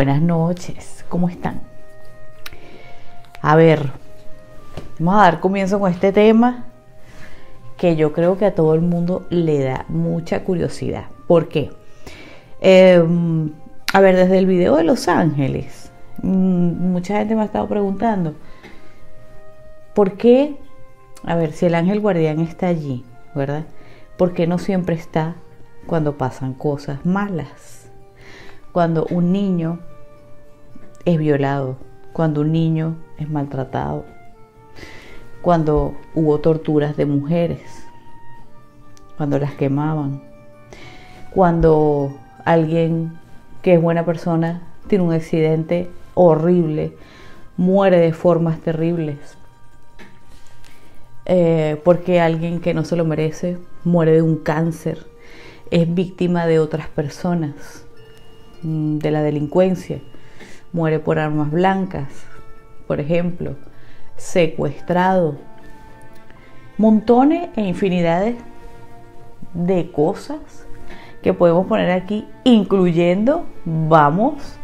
Buenas noches, ¿cómo están? A ver, vamos a dar comienzo con este tema que yo creo que a todo el mundo le da mucha curiosidad. ¿Por qué? Em, a ver, desde el video de Los Ángeles, mm, mucha gente me ha estado preguntando, ¿por qué? A ver, si el ángel guardián está allí, ¿verdad? ¿Por qué no siempre está cuando pasan cosas malas? cuando un niño es violado, cuando un niño es maltratado, cuando hubo torturas de mujeres, cuando las quemaban, cuando alguien que es buena persona tiene un accidente horrible, muere de formas terribles, eh, porque alguien que no se lo merece muere de un cáncer, es víctima de otras personas Mm, de la delincuencia, muere por armas blancas, por ejemplo, secuestrado, montones e infinidades de cosas que podemos poner aquí, incluyendo, vamos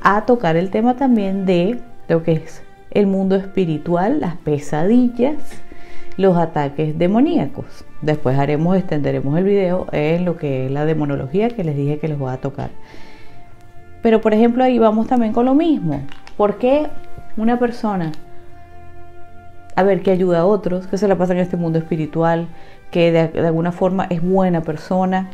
a tocar el tema también de lo que es el mundo espiritual, las pesadillas, los ataques demoníacos. Después haremos, extenderemos el video en lo que es la demonología que les dije que les voy a tocar. Pero por ejemplo ahí vamos también con lo mismo. ¿Por qué una persona, a ver, que ayuda a otros, que se la pasa en este mundo espiritual, que de, alguna forma es buena persona,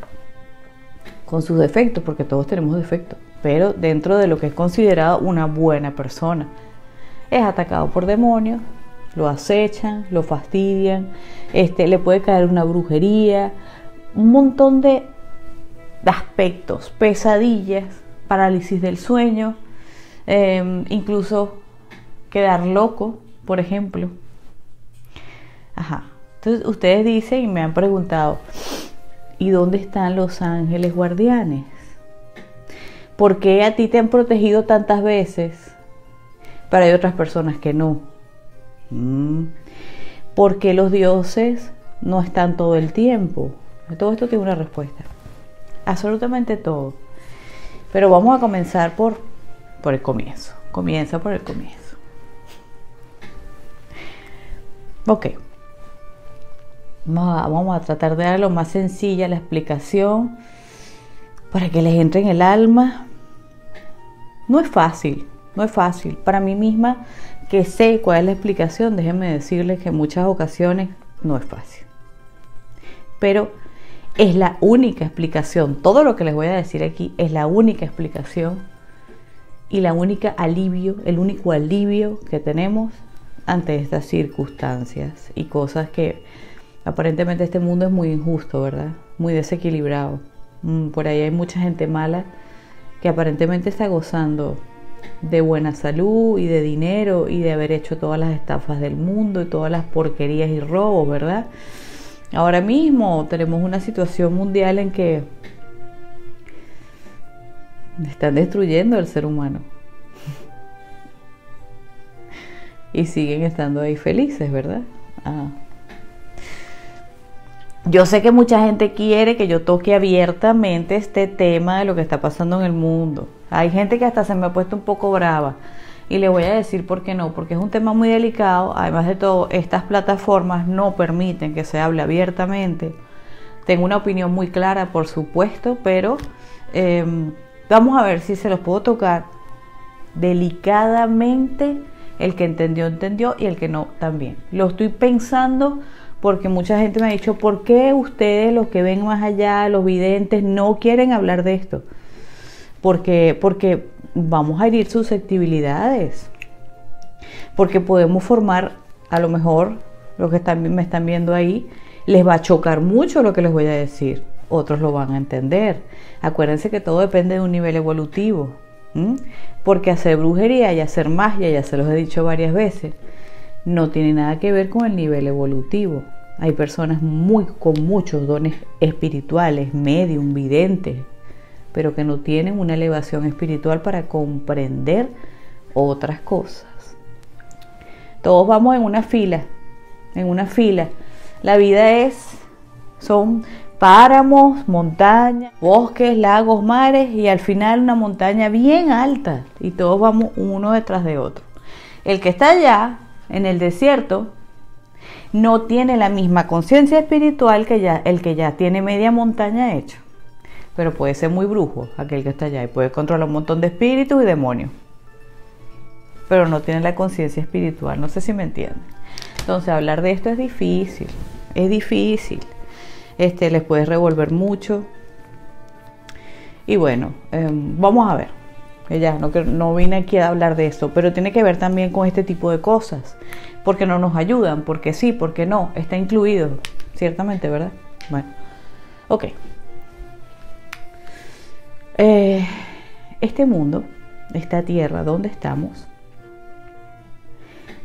con sus defectos, porque todos tenemos defectos, pero dentro de lo que es considerado una buena persona, es atacado por demonios, lo acechan, lo fastidian, este, le puede caer una brujería, un montón de aspectos, pesadillas, parálisis del sueño, em, incluso quedar loco, por ejemplo. Ajá. Entonces ustedes dicen y me han preguntado, ¿y dónde están los ángeles guardianes? ¿Por qué a ti te han protegido tantas veces, pero hay otras personas que no? Mm. Porque los dioses no están todo el tiempo? Todo esto tiene una respuesta. Absolutamente todo. Pero vamos a comenzar por, por el comienzo. Comienza por el comienzo. Ok. Vamos a, tratar de dar lo más sencilla la explicación para que les entre en el alma. No es fácil, no es fácil. Para mí misma que sé cuál es la explicación, déjenme decirles que en muchas ocasiones no es fácil. Pero es la única explicación. Todo lo que les voy a decir aquí es la única explicación y la única alivio, el único alivio que tenemos ante estas circunstancias y cosas que aparentemente este mundo es muy injusto, ¿verdad? Muy desequilibrado. Mm, por ahí hay mucha gente mala que aparentemente está gozando de buena salud y de dinero y de haber hecho todas las estafas del mundo y todas las porquerías y robos, ¿verdad? Ahora mismo tenemos una situación mundial en que están destruyendo al ser humano. y siguen estando ahí felices, ¿verdad? Ah. Yo sé que mucha gente quiere que yo toque abiertamente este tema de lo que está pasando en el mundo. Hay gente que hasta se me ha puesto un poco brava y le voy a decir por qué no, porque es un tema muy delicado. Además de todo, estas plataformas no permiten que se hable abiertamente. Tengo una opinión muy clara, por supuesto, pero em, vamos a ver si se los puedo tocar delicadamente. El que entendió, entendió y el que no, también. Lo estoy pensando porque mucha gente me ha dicho, ¿por qué ustedes, los que ven más allá, los videntes, no quieren hablar de esto? Porque, porque vamos a herir susceptibilidades, porque podemos formar, a lo mejor, los que están, me están viendo ahí, les va a chocar mucho lo que les voy a decir, otros lo van a entender. Acuérdense que todo depende de un nivel evolutivo, porque hacer brujería y hacer magia, ya se los he dicho varias veces, no tiene nada que ver con el nivel evolutivo. Hay personas muy, con muchos dones espirituales, medium, videntes, pero que no tienen una elevación espiritual para comprender otras cosas. Todos vamos en una fila, en una fila. La vida es, son páramos, montañas, bosques, lagos, mares y al final una montaña bien alta y todos vamos uno detrás de otro. El que está allá, en el desierto, no tiene la misma conciencia espiritual que ya, el que ya tiene media montaña hecha. Pero puede ser muy brujo aquel que está allá y puede controlar un montón de espíritus y demonios. Pero no tiene la conciencia espiritual, no sé si me entienden. Entonces hablar de esto es difícil, es difícil este, les puedes revolver mucho. Y bueno, em, vamos a ver. Ya, no, no vine aquí a hablar de eso, pero tiene que ver también con este tipo de cosas, porque no nos ayudan, porque sí, porque no, está incluido, ciertamente, ¿verdad? Bueno, ok. Eh, este mundo, esta tierra donde estamos,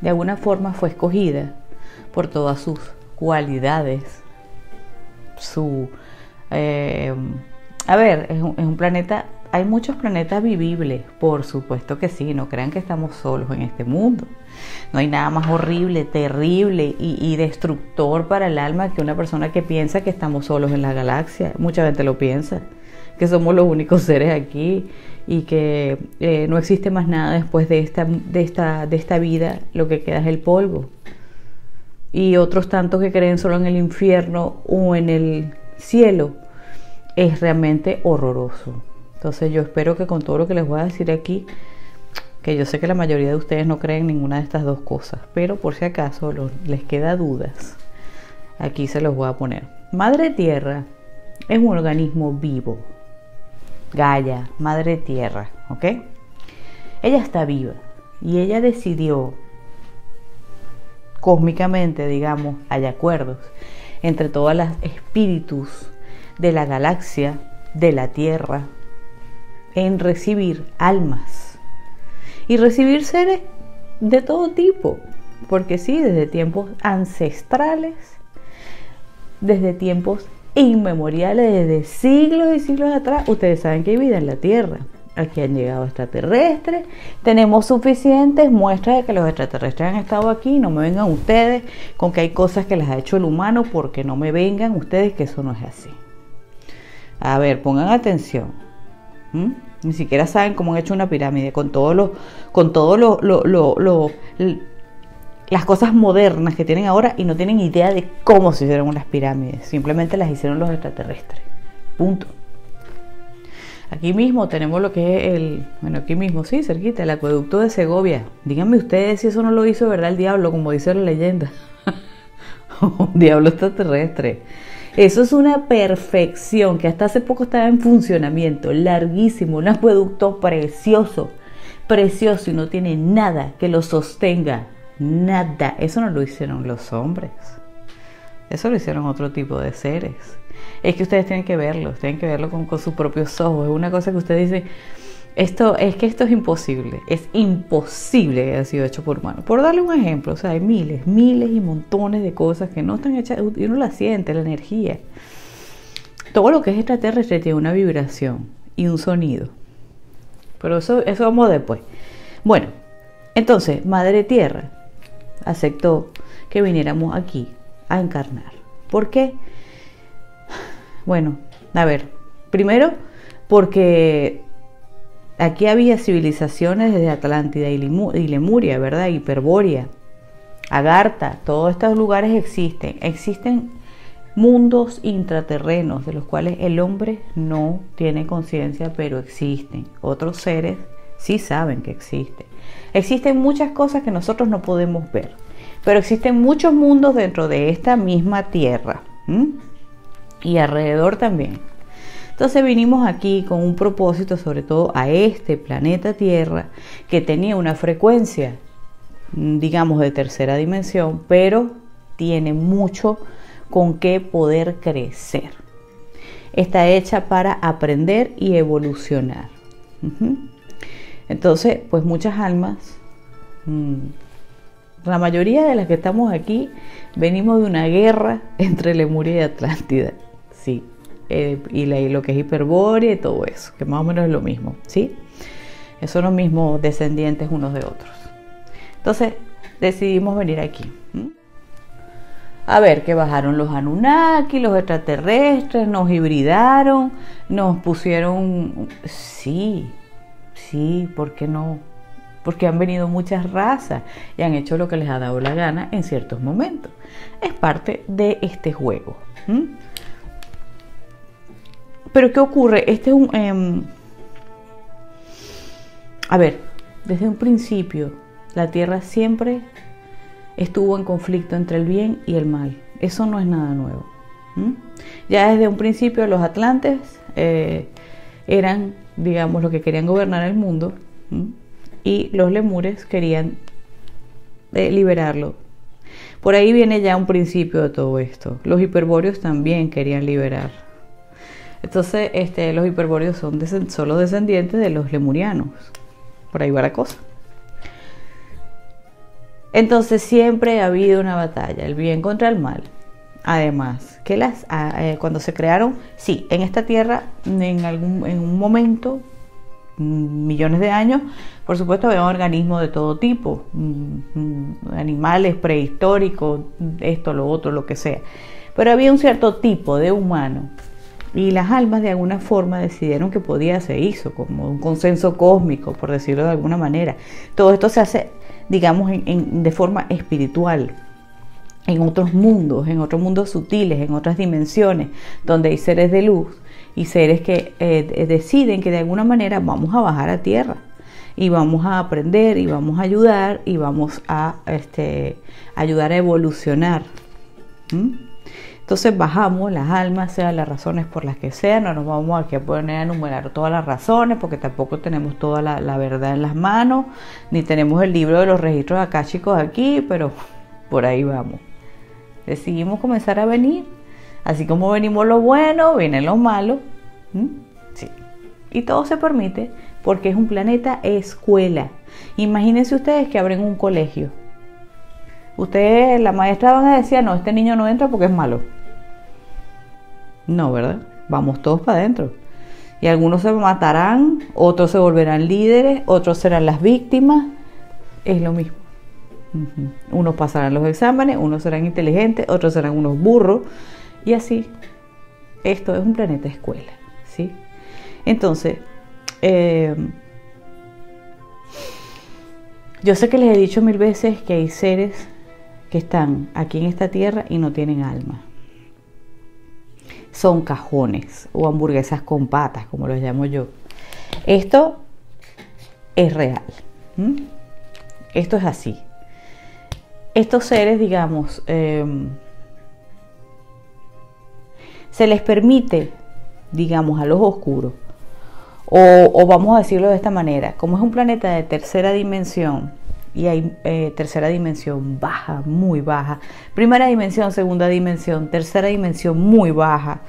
de alguna forma fue escogida por todas sus cualidades, su... Eh, a ver, es un, planeta, hay muchos planetas vivibles, por supuesto que sí, no crean que estamos solos en este mundo. No hay nada más horrible, terrible y, destructor para el alma que una persona que piensa que estamos solos en la galaxia. Mucha gente lo piensa, que somos los únicos seres aquí y que eh, no existe más nada después de esta, de, esta, de esta vida, lo que queda es el polvo y otros tantos que creen solo en el infierno o en el cielo, es realmente horroroso. Entonces yo espero que con todo lo que les voy a decir aquí, que yo sé que la mayoría de ustedes no creen en ninguna de estas dos cosas, pero por si acaso les queda dudas, aquí se los voy a poner. Madre Tierra es un organismo vivo. Gaia, Madre Tierra, ¿ok? Ella está viva y ella decidió cósmicamente, digamos, hay acuerdos entre todas las espíritus de la galaxia, de la Tierra, en recibir almas y recibir seres de todo tipo, porque sí, desde tiempos ancestrales, desde tiempos inmemoriales, desde siglos y siglos atrás, ustedes saben que hay vida en la Tierra aquí han llegado extraterrestres. Tenemos suficientes muestras de que los extraterrestres han estado aquí. No me vengan ustedes con que hay cosas que las ha hecho el humano, porque no me vengan ustedes que eso no es así. A ver, pongan atención. Ni siquiera saben cómo han hecho una pirámide con todo lo, con todo lo, lo, las cosas modernas que tienen ahora y no tienen idea de cómo se hicieron unas pirámides. Simplemente las hicieron los extraterrestres. Punto. Aquí mismo tenemos lo que es el, bueno, aquí mismo, sí, cerquita, el acueducto de Segovia. Díganme ustedes si eso no lo hizo, ¿verdad? El diablo, como dice la leyenda. Un diablo extraterrestre. Eso es una perfección que hasta hace poco estaba en funcionamiento, larguísimo, un acueducto precioso, precioso y no tiene nada que lo sostenga, nada. Eso no lo hicieron los hombres, eso lo hicieron otro tipo de seres es que ustedes tienen que verlo, tienen que verlo con, sus propios ojos. Es una cosa que ustedes dicen, esto es que esto es imposible, es imposible que haya sido hecho por humanos. Por darle un ejemplo, o sea, hay miles, miles y montones de cosas que no están hechas, y uno la siente, la energía. Todo lo que es extraterrestre tiene una vibración y un sonido. Pero eso, eso vamos después. Bueno, entonces, Madre Tierra aceptó que viniéramos aquí a encarnar. ¿Por qué? Bueno, a ver, primero porque aquí había civilizaciones desde Atlántida y, Lemuria, ¿verdad? Hiperbórea, Agartha, todos estos lugares existen. Existen mundos intraterrenos de los cuales el hombre no tiene conciencia, pero existen. Otros seres sí saben que existen. Existen muchas cosas que nosotros no podemos ver, pero existen muchos mundos dentro de esta misma Tierra y alrededor también. Entonces vinimos aquí con un propósito, sobre todo a este planeta Tierra, que tenía una frecuencia, mm, digamos, de tercera dimensión, pero tiene mucho con qué poder crecer. Está hecha para aprender y evolucionar. Entonces, pues muchas almas, mm, la mayoría de las que estamos aquí, venimos de una guerra entre Lemuria y Atlántida sí. Eh, y, lo que es hiperbórea y todo eso, que más o menos es lo mismo, ¿sí? Son los mismos descendientes unos de otros. Entonces decidimos venir aquí. A ver, que bajaron los Anunnaki, los extraterrestres, nos hibridaron, nos pusieron... Sí, sí, ¿por qué no? Porque han venido muchas razas y han hecho lo que les ha dado la gana en ciertos momentos. Es parte de este juego. Pero ¿qué ocurre? Este es un... Em, a ver, desde un principio la Tierra siempre estuvo en conflicto entre el bien y el mal. Eso no es nada nuevo. Ya desde un principio los atlantes eh, eran, digamos, los que querían gobernar el mundo y los lemures querían eh, liberarlo. Por ahí viene ya un principio de todo esto. Los hiperbóreos también querían liberar. Entonces, este, los hiperbóreos son solo descendientes de los lemurianos. Por ahí va la cosa. Entonces siempre ha habido una batalla, el bien contra el mal. Además, ah, eh, cuando se crearon, sí, en esta tierra, en, algún, en un momento, mm, millones de años, por supuesto había organismos de todo tipo, mm, mm, animales prehistóricos, esto, lo otro, lo que sea. Pero había un cierto tipo de humano y las almas de alguna forma decidieron que podía ser hizo, como un consenso cósmico, por decirlo de alguna manera. Todo esto se hace, digamos, de forma espiritual, en otros mundos, en otros mundos sutiles, en otras dimensiones, donde hay seres de luz y seres que eh, deciden que de alguna manera vamos a bajar a tierra y vamos a aprender y vamos a ayudar y vamos a este, ayudar a evolucionar. Entonces bajamos las almas, sean las razones por las que sean, no nos vamos aquí a poner a enumerar todas las razones, porque tampoco tenemos toda la, verdad en las manos, ni tenemos el libro de los registros acá chicos aquí, pero por ahí vamos. Decidimos comenzar a venir, así como venimos lo bueno, viene lo malo, sí. Y todo se permite porque es un planeta escuela. Imagínense ustedes que abren un colegio. Ustedes, la maestra van a decir, no, este niño no entra porque es malo no, ¿verdad? Vamos todos para adentro. Y algunos se matarán, otros se volverán líderes, otros serán las víctimas. Es lo mismo. Unos pasarán los exámenes, unos serán inteligentes, otros serán unos burros. Y así. Esto es un planeta escuela. ¿sí? Entonces, eh, yo sé que les he dicho mil veces que hay seres que están aquí en esta tierra y no tienen alma son cajones o hamburguesas con patas, como los llamo yo. Esto es real. Esto es así. Estos seres, digamos, em, se les permite, digamos, a los oscuros, o, vamos a decirlo de esta manera, como es un planeta de tercera dimensión, y hay eh, tercera dimensión baja, muy baja, primera dimensión, segunda dimensión, tercera dimensión muy baja,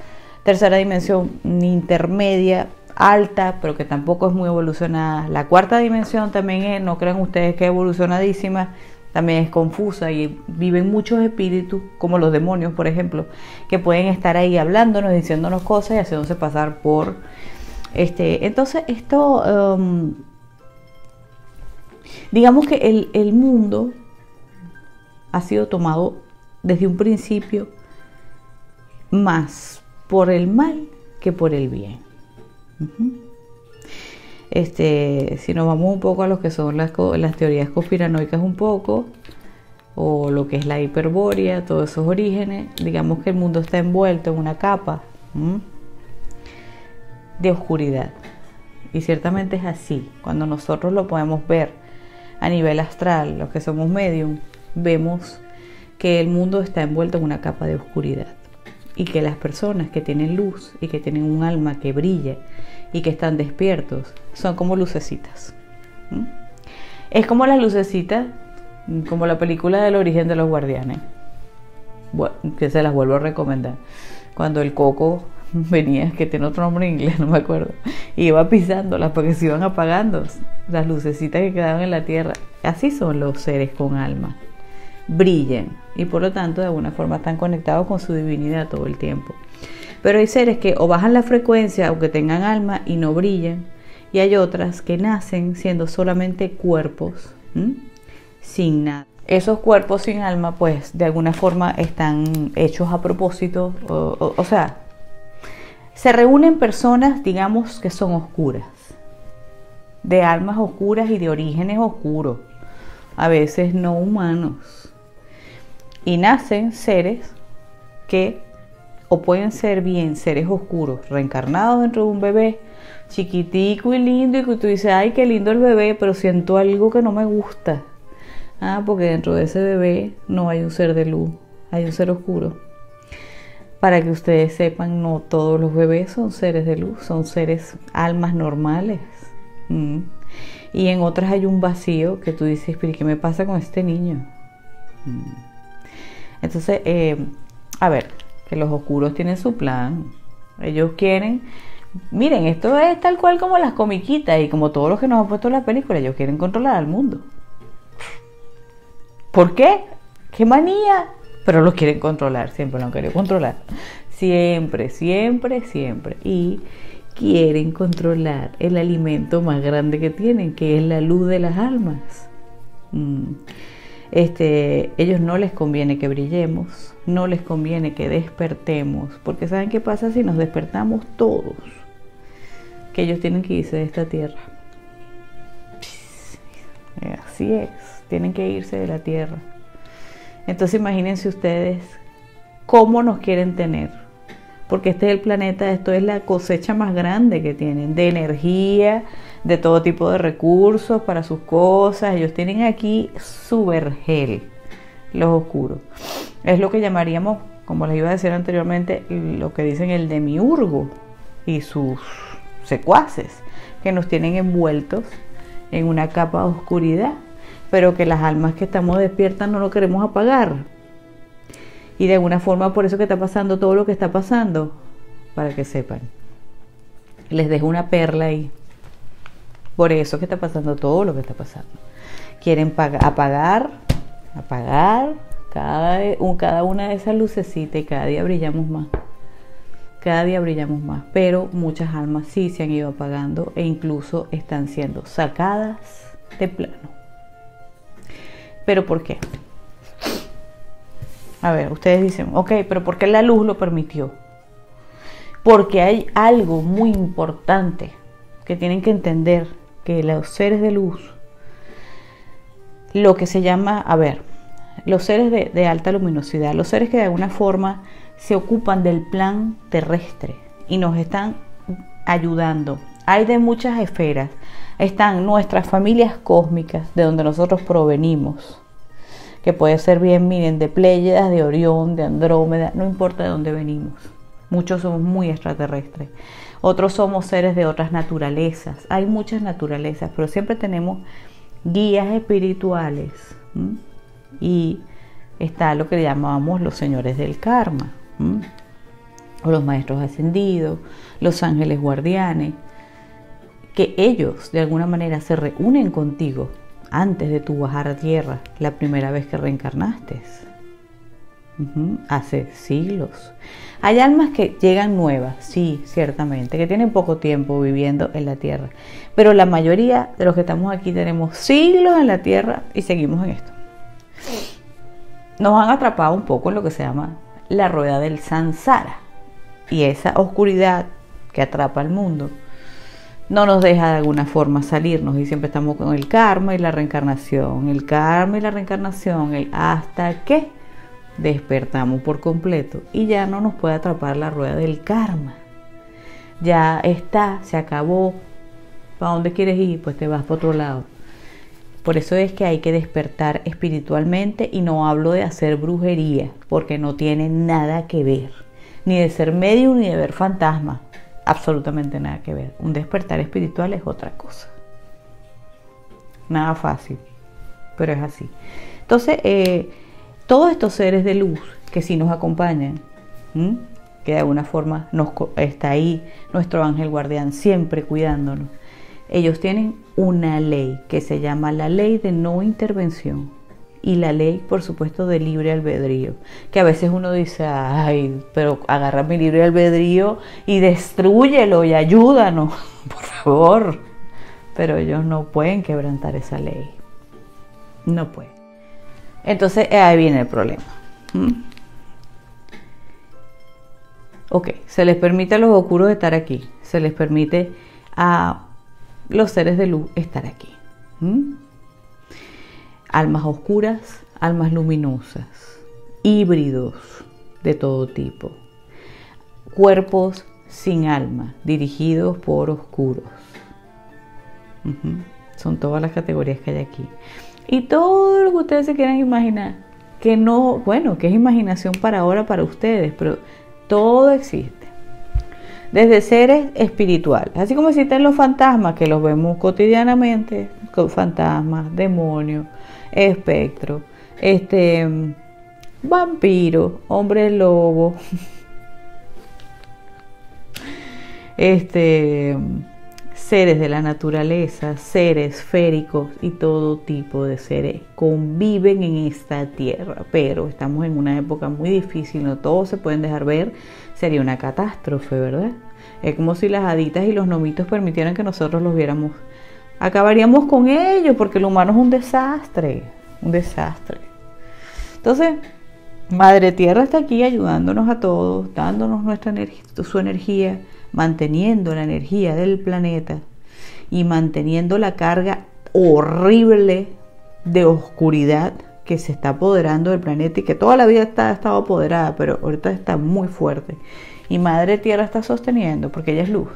tercera dimensión intermedia, alta, pero que tampoco es muy evolucionada. La cuarta dimensión también es, no crean ustedes que evolucionadísima, también es confusa y viven muchos espíritus, como los demonios, por ejemplo, que pueden estar ahí hablándonos, diciéndonos cosas y haciéndose pasar por... Este, entonces, esto... Um, Digamos que el, mundo ha sido tomado desde un principio más por el mal que por el bien. Este, si nos vamos un poco a lo que son las, las, teorías conspiranoicas un poco, o lo que es la hiperbórea, todos esos orígenes, digamos que el mundo está envuelto en una capa de oscuridad. Y ciertamente es así, cuando nosotros lo podemos ver a nivel astral, los que somos medium, vemos que el mundo está envuelto en una capa de oscuridad. Y que las personas que tienen luz y que tienen un alma que brilla y que están despiertos son como lucecitas. Es como las lucecitas, como la película del origen de los guardianes, que se las vuelvo a recomendar. Cuando el coco venía, que tiene otro nombre en inglés, no me acuerdo, iba pisándolas porque se iban apagando las lucecitas que quedaban en la tierra. Así son los seres con alma. Brillan y por lo tanto de alguna forma están conectados con su divinidad todo el tiempo. Pero hay seres que o bajan la frecuencia aunque tengan alma y no brillan, y hay otras que nacen siendo solamente cuerpos, sin nada. esos cuerpos sin alma, pues de alguna forma están hechos a propósito, o, sea, se reúnen personas, digamos, que son oscuras, de almas oscuras y de orígenes oscuros, a veces no humanos, y nacen seres que o pueden ser bien seres oscuros, reencarnados dentro de un bebé, chiquitico y lindo, y que tú dices, ay, qué lindo el bebé, pero siento algo que no me gusta. Ah, porque dentro de ese bebé no hay un ser de luz, hay un ser oscuro. Para que ustedes sepan, no todos los bebés son seres de luz, son seres almas normales. Mm. Y en otras hay un vacío que tú dices, pero ¿qué me pasa con este niño? Mm. Entonces, eh, a ver, que los oscuros tienen su plan. Ellos quieren, miren, esto es tal cual como las comiquitas y como todos los que nos han puesto en la película, ellos quieren controlar al mundo. ¿Por qué? ¿Qué manía? Pero los quieren controlar, siempre lo han querido controlar. Siempre, siempre, siempre. Y quieren controlar el alimento más grande que tienen, que es la luz de las almas. Mm este, ellos no les conviene que brillemos, no les conviene que despertemos, porque ¿saben qué pasa si nos despertamos todos? Que ellos tienen que irse de esta tierra. Así es, tienen que irse de la tierra. Entonces imagínense ustedes cómo nos quieren tener porque este es el planeta, esto es la cosecha más grande que tienen de energía, de todo tipo de recursos para sus cosas. Ellos tienen aquí su vergel, los oscuros. Es lo que llamaríamos, como les iba a decir anteriormente, lo que dicen el demiurgo y sus secuaces, que nos tienen envueltos en una capa de oscuridad, pero que las almas que estamos despiertas no lo queremos apagar y de alguna forma por eso que está pasando todo lo que está pasando, para que sepan. Les dejo una perla ahí. Por eso que está pasando todo lo que está pasando. Quieren apagar, apagar cada, cada una de esas lucecitas y cada día brillamos más. Cada día brillamos más, pero muchas almas sí se han ido apagando e incluso están siendo sacadas de plano. ¿Pero por qué? A ver, ustedes dicen, ok, pero ¿por qué la luz lo permitió? Porque hay algo muy importante que tienen que entender, que los seres de luz, lo que se llama, a ver, los seres de, alta luminosidad, los seres que de alguna forma se ocupan del plan terrestre y nos están ayudando. Hay de muchas esferas. Están nuestras familias cósmicas de donde nosotros provenimos que puede ser bien, miren, de Pléyadas, de Orión, de Andrómeda, no importa de dónde venimos. Muchos somos muy extraterrestres. Otros somos seres de otras naturalezas. Hay muchas naturalezas, pero siempre tenemos guías espirituales. Y está lo que llamamos los señores del karma, o los maestros ascendidos, los ángeles guardianes, que ellos de alguna manera se reúnen contigo antes de tu bajar a tierra, la primera vez que reencarnaste. Hace siglos. Hay almas que llegan nuevas, sí, ciertamente, que tienen poco tiempo viviendo en la tierra. Pero la mayoría de los que estamos aquí tenemos siglos en la tierra y seguimos en esto. Nos han atrapado un poco en lo que se llama la rueda del sansara. Y esa oscuridad que atrapa al mundo no nos deja de alguna forma salirnos y siempre estamos con el karma y la reencarnación, el karma y la reencarnación, el hasta que despertamos por completo y ya no nos puede atrapar la rueda del karma. Ya está, se acabó. ¿Para dónde quieres ir? Pues te vas para otro lado. Por eso es que hay que despertar espiritualmente y no hablo de hacer brujería, porque no tiene nada que ver, ni de ser medio ni de ver fantasmas absolutamente nada que ver. Un despertar espiritual es otra cosa. Nada fácil, pero es así. Entonces, eh, todos estos seres de luz que sí nos acompañan, que de alguna forma nos, está ahí nuestro ángel guardián siempre cuidándonos, ellos tienen una ley que se llama la ley de no intervención y la ley, por supuesto, de libre albedrío. Que a veces uno dice, ay, pero agarra mi libre albedrío y destruyelo y ayúdanos, por favor. Pero ellos no pueden quebrantar esa ley. No pueden. Entonces ahí viene el problema. ¿Mm? Ok, se les permite a los oscuros estar aquí, se les permite a los seres de luz estar aquí. ¿Mm? Almas oscuras, almas luminosas, híbridos de todo tipo, cuerpos sin alma, dirigidos por oscuros. Son todas las categorías que hay aquí. Y todo lo que ustedes se quieran imaginar, que no, bueno, que es imaginación para ahora, para ustedes, pero todo existe. Desde seres espirituales, así como existen los fantasmas que los vemos cotidianamente, fantasmas, demonios, espectros, este, vampiro, hombre lobo, este, seres de la naturaleza, seres féricos y todo tipo de seres conviven en esta tierra, pero estamos en una época muy difícil, no todos se pueden dejar ver, sería una catástrofe, ¿verdad? Es como si las haditas y los nomitos permitieran que nosotros los viéramos. Acabaríamos con ellos porque el humano es un desastre, un desastre. Entonces, Madre Tierra está aquí ayudándonos a todos, dándonos nuestra energía, su energía, manteniendo la energía del planeta y manteniendo la carga horrible de oscuridad que se está apoderando del planeta y que toda la vida está, ha estado apoderada, pero ahorita está muy fuerte. Y Madre Tierra está sosteniendo porque ella es luz.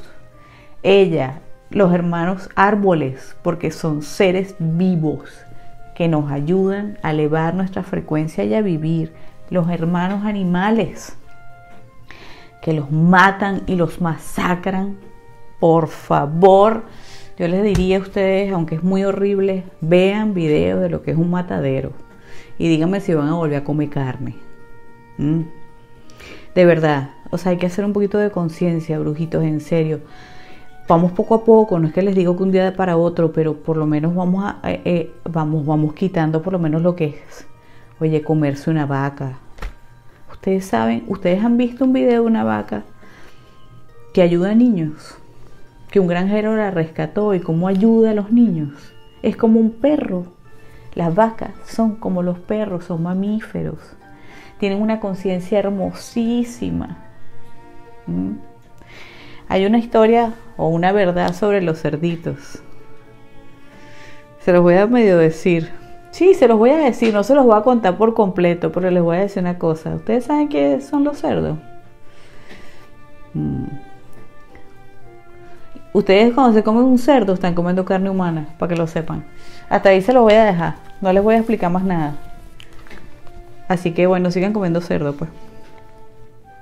Ella, los hermanos árboles, porque son seres vivos que nos ayudan a elevar nuestra frecuencia y a vivir. Los hermanos animales que los matan y los masacran, por favor, yo les diría a ustedes, aunque es muy horrible, vean videos de lo que es un matadero y díganme si van a volver a comer carne. ¿Mm? De verdad, o sea, hay que hacer un poquito de conciencia, brujitos, en serio. Vamos poco a poco, no es que les digo que un día para otro, pero por lo menos vamos a, eh, eh, vamos, vamos quitando por lo menos lo que es, oye, comerse una vaca, Ustedes saben, ustedes han visto un video de una vaca que ayuda a niños, que un granjero la rescató y cómo ayuda a los niños. Es como un perro. Las vacas son como los perros, son mamíferos. Tienen una conciencia hermosísima. ¿Mm? Hay una historia o una verdad sobre los cerditos. Se los voy a medio decir. Sí, se los voy a decir, no se los voy a contar por completo, pero les voy a decir una cosa. ¿Ustedes saben qué son los cerdos? Mm. Ustedes cuando se comen un cerdo están comiendo carne humana, para que lo sepan. Hasta ahí se los voy a dejar, no les voy a explicar más nada. Así que bueno, sigan comiendo cerdo pues.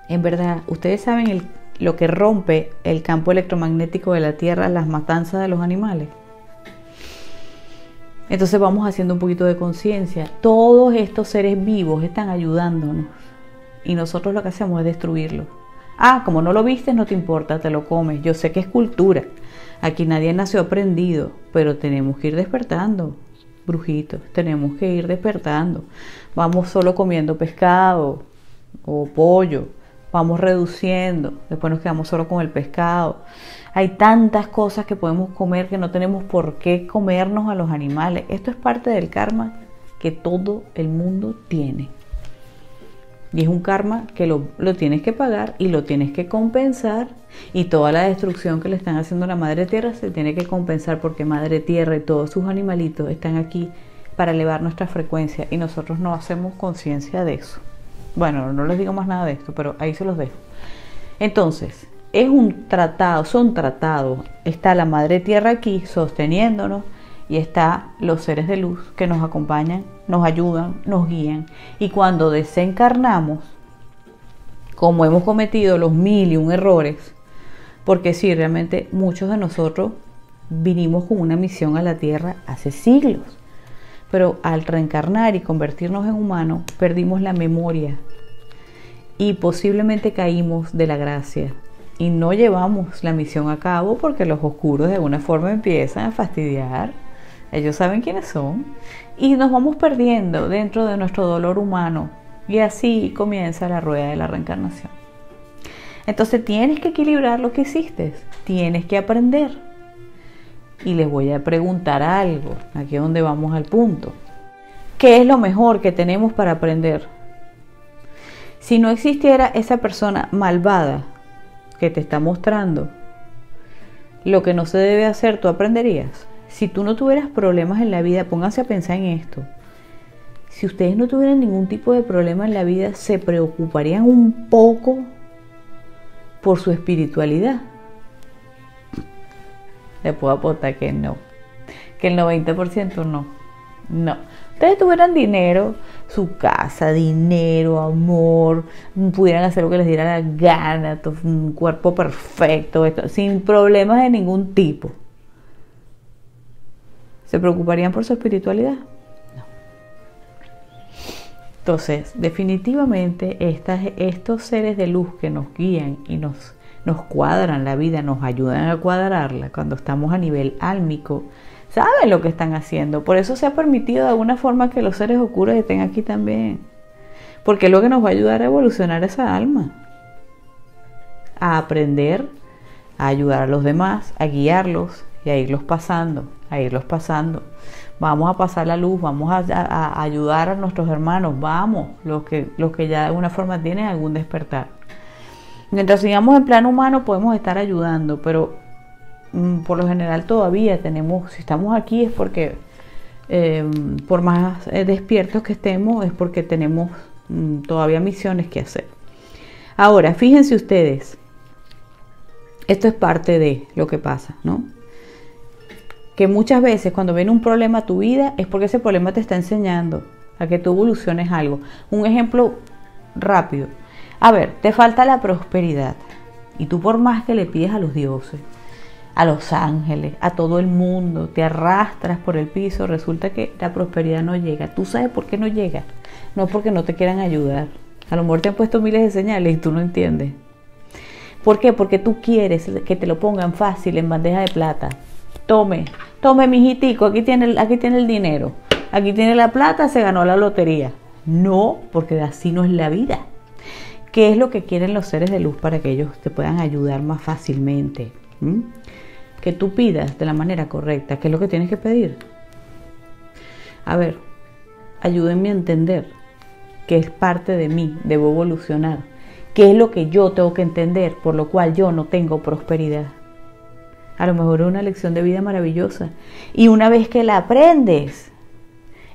En verdad, ustedes saben lo que rompe el campo electromagnético de la Tierra, las matanzas de los animales. Entonces vamos haciendo un poquito de conciencia. Todos estos seres vivos están ayudándonos y nosotros lo que hacemos es destruirlos. Ah, como no lo viste, no te importa, te lo comes. Yo sé que es cultura. Aquí nadie nació aprendido, pero tenemos que ir despertando, brujitos. Tenemos que ir despertando. Vamos solo comiendo pescado o pollo. Vamos reduciendo. Después nos quedamos solo con el pescado. Hay tantas cosas que podemos comer que no tenemos por qué comernos a los animales. Esto es parte del karma que todo el mundo tiene. Y es un karma que lo, tienes que pagar y lo tienes que compensar. Y toda la destrucción que le están haciendo a la Madre Tierra se tiene que compensar porque Madre Tierra y todos sus animalitos están aquí para elevar nuestra frecuencia y nosotros no hacemos conciencia de eso. Bueno, no les digo más nada de esto, pero ahí se los dejo. Entonces, es un tratado, son tratados. Está la Madre Tierra aquí sosteniéndonos y está los seres de luz que nos acompañan, nos ayudan, nos guían. Y cuando desencarnamos, como hemos cometido los mil y un errores, porque sí, realmente muchos de nosotros vinimos con una misión a la Tierra hace siglos, pero al reencarnar y convertirnos en humanos, perdimos la memoria y posiblemente caímos de la gracia y no llevamos la misión a cabo porque los oscuros de alguna forma empiezan a fastidiar. Ellos saben quiénes son y nos vamos perdiendo dentro de nuestro dolor humano y así comienza la rueda de la reencarnación. Entonces tienes que equilibrar lo que hiciste, tienes que aprender. Y les voy a preguntar algo, aquí es donde vamos al punto. ¿qué es lo mejor que tenemos para aprender? Si no existiera esa persona malvada que te está mostrando lo que no se debe hacer, tú aprenderías. Si tú no tuvieras problemas en la vida, pónganse a pensar en esto. Si ustedes no tuvieran ningún tipo de problema en la vida, se preocuparían un poco por su espiritualidad. Le puedo apostar que no. Que el 90% no. No. Ustedes tuvieran dinero, su casa, dinero, amor, pudieran hacer lo que les diera la gana, un cuerpo perfecto, sin problemas de ningún tipo. ¿Se preocuparían por su espiritualidad? No. Entonces, definitivamente estas, estos seres de luz que nos guían y nos, nos cuadran la vida, nos ayudan a cuadrarla cuando estamos a nivel álmico, saben lo que están haciendo. Por eso se ha permitido de alguna forma que los seres oscuros estén aquí también. Porque es lo que nos va a ayudar a evolucionar esa alma. A aprender, a ayudar a los demás, a guiarlos y a irlos pasando, a irlos pasando. Vamos a pasar la luz, vamos a, ayudar a nuestros hermanos, vamos, los que, los que ya de alguna forma tienen algún despertar. Mientras sigamos en plano humano podemos estar ayudando, pero por lo general todavía tenemos, si estamos aquí es porque em, por más eh, despiertos que estemos, es porque tenemos mm, todavía misiones que hacer. Ahora, fíjense ustedes, esto es parte de lo que pasa, ¿no? Que muchas veces cuando viene un problema a tu vida es porque ese problema te está enseñando a que tú evoluciones algo. Un ejemplo rápido. A ver, te falta la prosperidad y tú por más que le pides a los dioses, a los ángeles, a todo el mundo, te arrastras por el piso, resulta que la prosperidad no llega. ¿Tú sabes por qué no llega? No porque no te quieran ayudar. A lo mejor te han puesto miles de señales y tú no entiendes. ¿Por qué? Porque tú quieres que te lo pongan fácil en bandeja de plata. Tome, tome mijitico, aquí tiene, aquí tiene el dinero. Aquí tiene la plata, se ganó la lotería. No, porque así no es la vida. ¿Qué es lo que quieren los seres de luz para que ellos te puedan ayudar más fácilmente? ¿Mm? Que tú pidas de la manera correcta, ¿qué es lo que tienes que pedir? A ver, ayúdenme a entender que es parte de mí, debo evolucionar. ¿Qué es lo que yo tengo que entender por lo cual yo no tengo prosperidad? A lo mejor es una lección de vida maravillosa. Y una vez que la aprendes,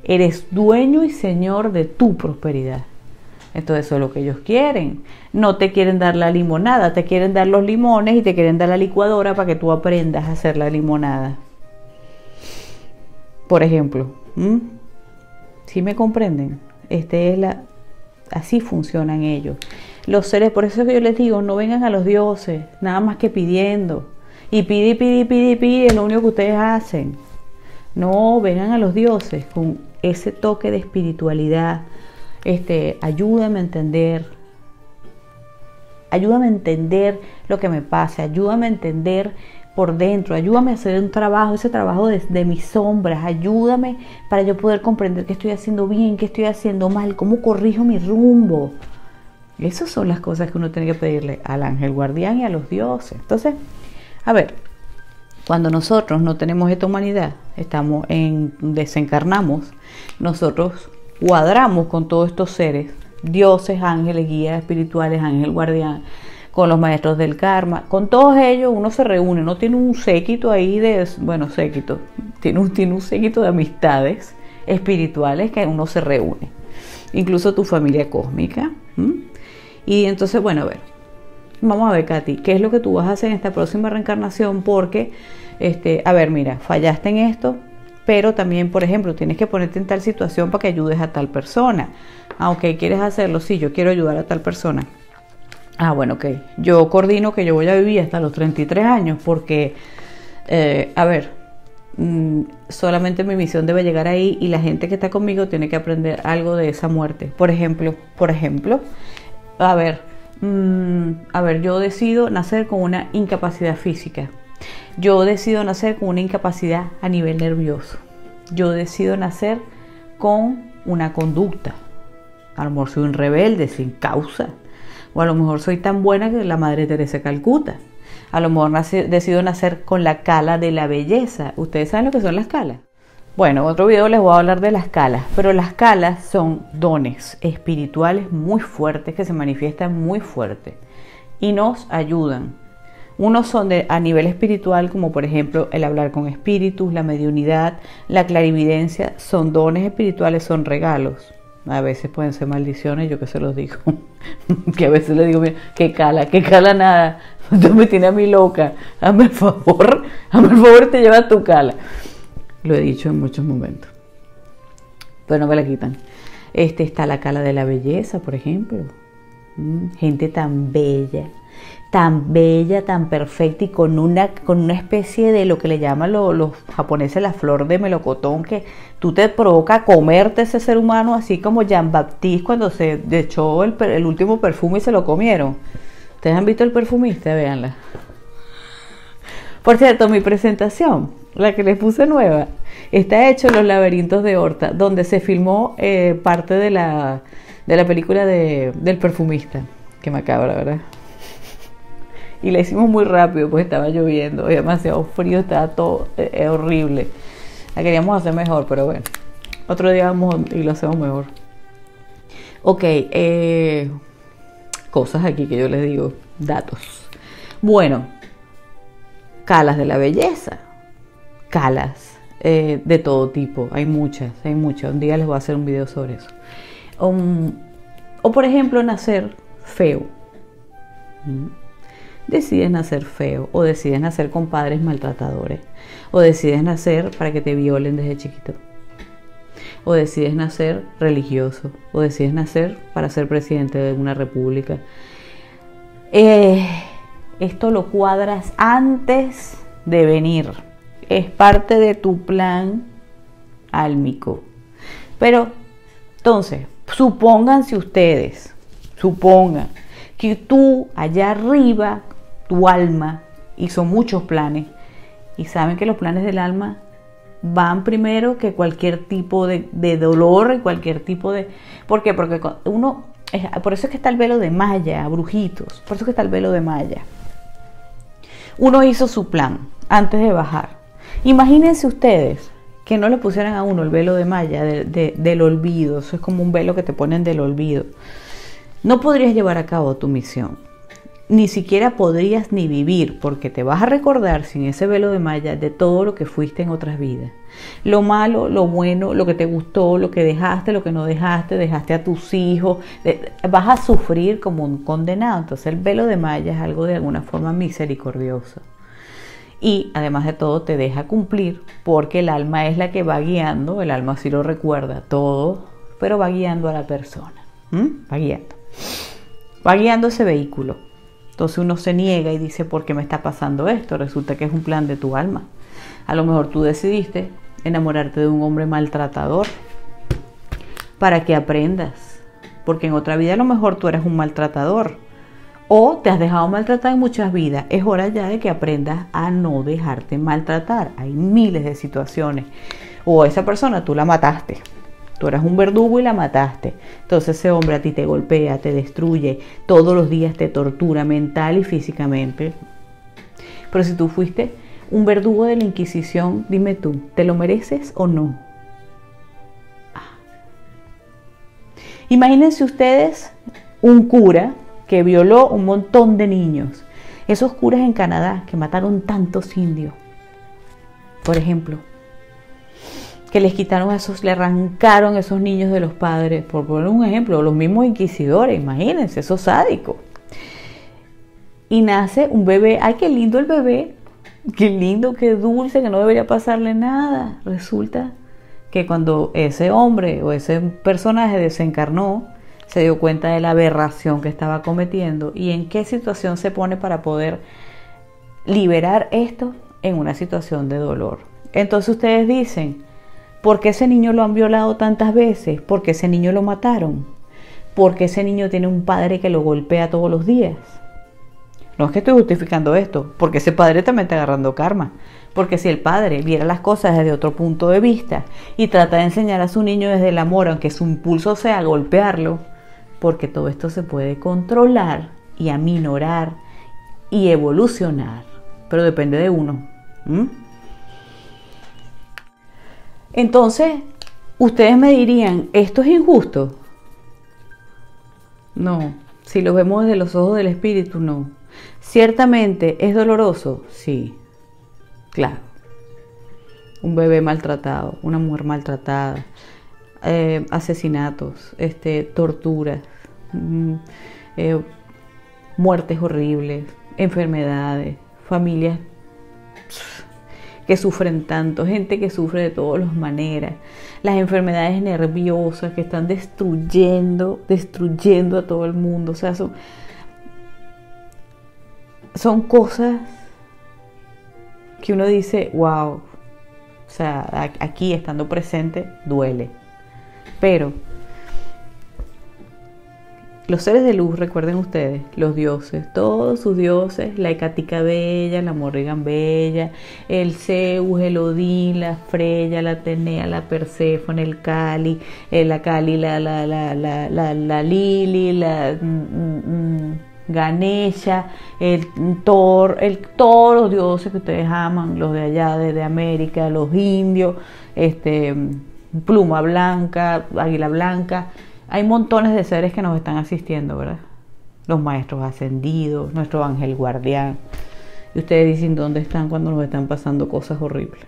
eres dueño y señor de tu prosperidad. Entonces eso es lo que ellos quieren. No te quieren dar la limonada, te quieren dar los limones y te quieren dar la licuadora para que tú aprendas a hacer la limonada. Por ejemplo, si me comprenden? Este es la así funcionan ellos. Los seres, por eso es que yo les digo, no vengan a los dioses, nada más que pidiendo. Y pide, pide, pide, pide, es lo único que ustedes hacen. No, vengan a los dioses con ese toque de espiritualidad, este, ayúdame a entender, ayúdame a entender lo que me pasa, ayúdame a entender por dentro, ayúdame a hacer un trabajo, ese trabajo de, de, mis sombras, ayúdame para yo poder comprender qué estoy haciendo bien, qué estoy haciendo mal, cómo corrijo mi rumbo. Esas son las cosas que uno tiene que pedirle al ángel guardián y a los dioses. Entonces, a ver, cuando nosotros no tenemos esta humanidad, estamos en desencarnamos, nosotros cuadramos con todos estos seres, dioses, ángeles, guías espirituales, ángel guardián, con los maestros del karma, con todos ellos uno se reúne, no tiene un séquito ahí de, bueno, séquito, tiene un, tiene un séquito de amistades espirituales que uno se reúne, incluso tu familia cósmica. Y entonces, bueno, a ver, vamos a ver, Katy, ¿qué es lo que tú vas a hacer en esta próxima reencarnación? Porque, este, a ver, mira, fallaste en esto, pero también, por ejemplo, tienes que ponerte en tal situación para que ayudes a tal persona. Aunque ah, quieres hacerlo, sí, yo quiero ayudar a tal persona. Ah, bueno, ok. Yo coordino que yo voy a vivir hasta los 33 años porque, eh, a ver, mm, solamente mi misión debe llegar ahí y la gente que está conmigo tiene que aprender algo de esa muerte. Por ejemplo, por ejemplo, a ver, mm, a ver, yo decido nacer con una incapacidad física. Yo decido nacer con una incapacidad a nivel nervioso. Yo decido nacer con una conducta. A lo mejor soy un rebelde sin causa. O a lo mejor soy tan buena que la Madre Teresa Calcuta. A lo mejor decido nacer con la cala de la belleza. ¿Ustedes saben lo que son las calas? Bueno, en otro video les voy a hablar de las calas, pero las calas son dones espirituales muy fuertes que se manifiestan muy fuerte y nos ayudan. Unos son de, a nivel espiritual, como por ejemplo el hablar con espíritus, la mediunidad, la clarividencia, son dones espirituales, son regalos. A veces pueden ser maldiciones, yo que se los digo. que a veces le digo, que cala, que cala nada. Tú me tienes a mí loca. Hazme el favor, hazme el favor, te lleva tu cala. Lo he dicho en muchos momentos. Pero no me la quitan. Este está la cala de la belleza, por ejemplo. Mm, gente tan bella, tan bella, tan perfecta y con una, con una especie de lo que le llaman los japoneses la flor de melocotón, que tú te provoca comerte ese ser humano, así como Jean Baptiste cuando se echó el, el último perfume y se lo comieron. ¿Ustedes han visto el perfumista? Véanla. Por cierto, mi presentación, la que les puse nueva, está hecho en los laberintos de Horta, donde se filmó eh, parte de la, de la película de, del perfumista. Que macabra, ¿verdad? Y la hicimos muy rápido, pues estaba lloviendo, demasiado frío, estaba todo eh, horrible. La queríamos hacer mejor, pero bueno. Otro día vamos y lo hacemos mejor. Ok, eh, cosas aquí que yo les digo, datos. Bueno, calas de la belleza, calas eh, de todo tipo, hay muchas, hay muchas. Un día les voy a hacer un video sobre eso. Um, o por ejemplo, nacer feo. ¿Mm? Decides nacer feo, o decides nacer con padres maltratadores, o decides nacer para que te violen desde chiquito, o decides nacer religioso, o decides nacer para ser presidente de una república. Eh, esto lo cuadras antes de venir. Es parte de tu plan álmico. Pero, entonces, supónganse ustedes, supongan que tú allá arriba, tu alma hizo muchos planes y saben que los planes del alma van primero que cualquier tipo de, dolor y cualquier tipo de... ¿Por qué? Porque uno... Por eso es que está el velo de Maya, brujitos. Por eso es que está el velo de Maya. Uno hizo su plan antes de bajar. Imagínense ustedes que no le pusieran a uno el velo de malla del olvido. Eso es como un velo que te ponen del olvido. No podrías llevar a cabo tu misión. Ni siquiera podrías ni vivir porque te vas a recordar sin ese velo de malla de todo lo que fuiste en otras vidas. Lo malo, lo bueno, lo que te gustó, lo que dejaste, lo que no dejaste, dejaste a tus hijos. Vas a sufrir como un condenado. Entonces el velo de malla es algo de alguna forma misericordioso y además de todo te deja cumplir porque el alma es la que va guiando, el alma sí lo recuerda todo, pero va guiando a la persona, va guiando, va guiando ese vehículo. Entonces uno se niega y dice, ¿por qué me está pasando esto? Resulta que es un plan de tu alma. A lo mejor tú decidiste enamorarte de un hombre maltratador para que aprendas, porque en otra vida a lo mejor tú eres un maltratador o te has dejado maltratar en muchas vidas. Es hora ya de que aprendas a no dejarte maltratar. Hay miles de situaciones. O esa persona tú la mataste. Tú eras un verdugo y la mataste. Entonces ese hombre a ti te golpea, te destruye, todos los días te tortura mental y físicamente. Pero si tú fuiste un verdugo de la Inquisición, dime tú, ¿te lo mereces o no? Ah. Imagínense ustedes un cura que violó un montón de niños. Esos curas en Canadá que mataron tantos indios, por ejemplo, que les quitaron esos, le arrancaron esos niños de los padres, por poner un ejemplo, los mismos inquisidores, imagínense, esos sádicos. Y nace un bebé, ay, qué lindo el bebé, qué lindo, qué dulce, que no debería pasarle nada. Resulta que cuando ese hombre o ese personaje desencarnó, se dio cuenta de la aberración que estaba cometiendo y en qué situación se pone para poder liberar esto en una situación de dolor. Entonces ustedes dicen, ¿por qué ese niño lo han violado tantas veces? ¿Por qué ese niño lo mataron? ¿Por qué ese niño tiene un padre que lo golpea todos los días? No es que estoy justificando esto, porque ese padre también está agarrando karma. Porque si el padre viera las cosas desde otro punto de vista y trata de enseñar a su niño desde el amor, aunque su impulso sea golpearlo, porque todo esto se puede controlar y aminorar y evolucionar, pero depende de uno. Entonces, ustedes me dirían, ¿esto es injusto? No, si lo vemos desde los ojos del espíritu, no. Ciertamente, ¿es doloroso? Sí, claro. Un bebé maltratado, una mujer maltratada, eh, asesinatos, este, torturas, mm, eh, muertes horribles, enfermedades, familias que sufren tanto, gente que sufre de todas las maneras, las enfermedades nerviosas que están destruyendo, destruyendo a todo el mundo. O sea, son, son cosas que uno dice, wow, o sea, aquí estando presente duele. Pero los seres de luz, recuerden ustedes, los dioses, todos sus dioses, la Hecatica Bella, la Morrigan Bella, el Zeus, el Odín, la Freya, la Atenea, la Perséfone, el Kali, eh, la Kali, la, la, la, la, la, Lili, la mm, mm, mm, Ganesha, el Thor, el, todos los dioses que ustedes aman, los de allá, de, América, los indios, este, Pluma Blanca, Águila Blanca, hay montones de seres que nos están asistiendo, ¿verdad? Los maestros ascendidos, nuestro ángel guardián. Y ustedes dicen dónde están cuando nos están pasando cosas horribles.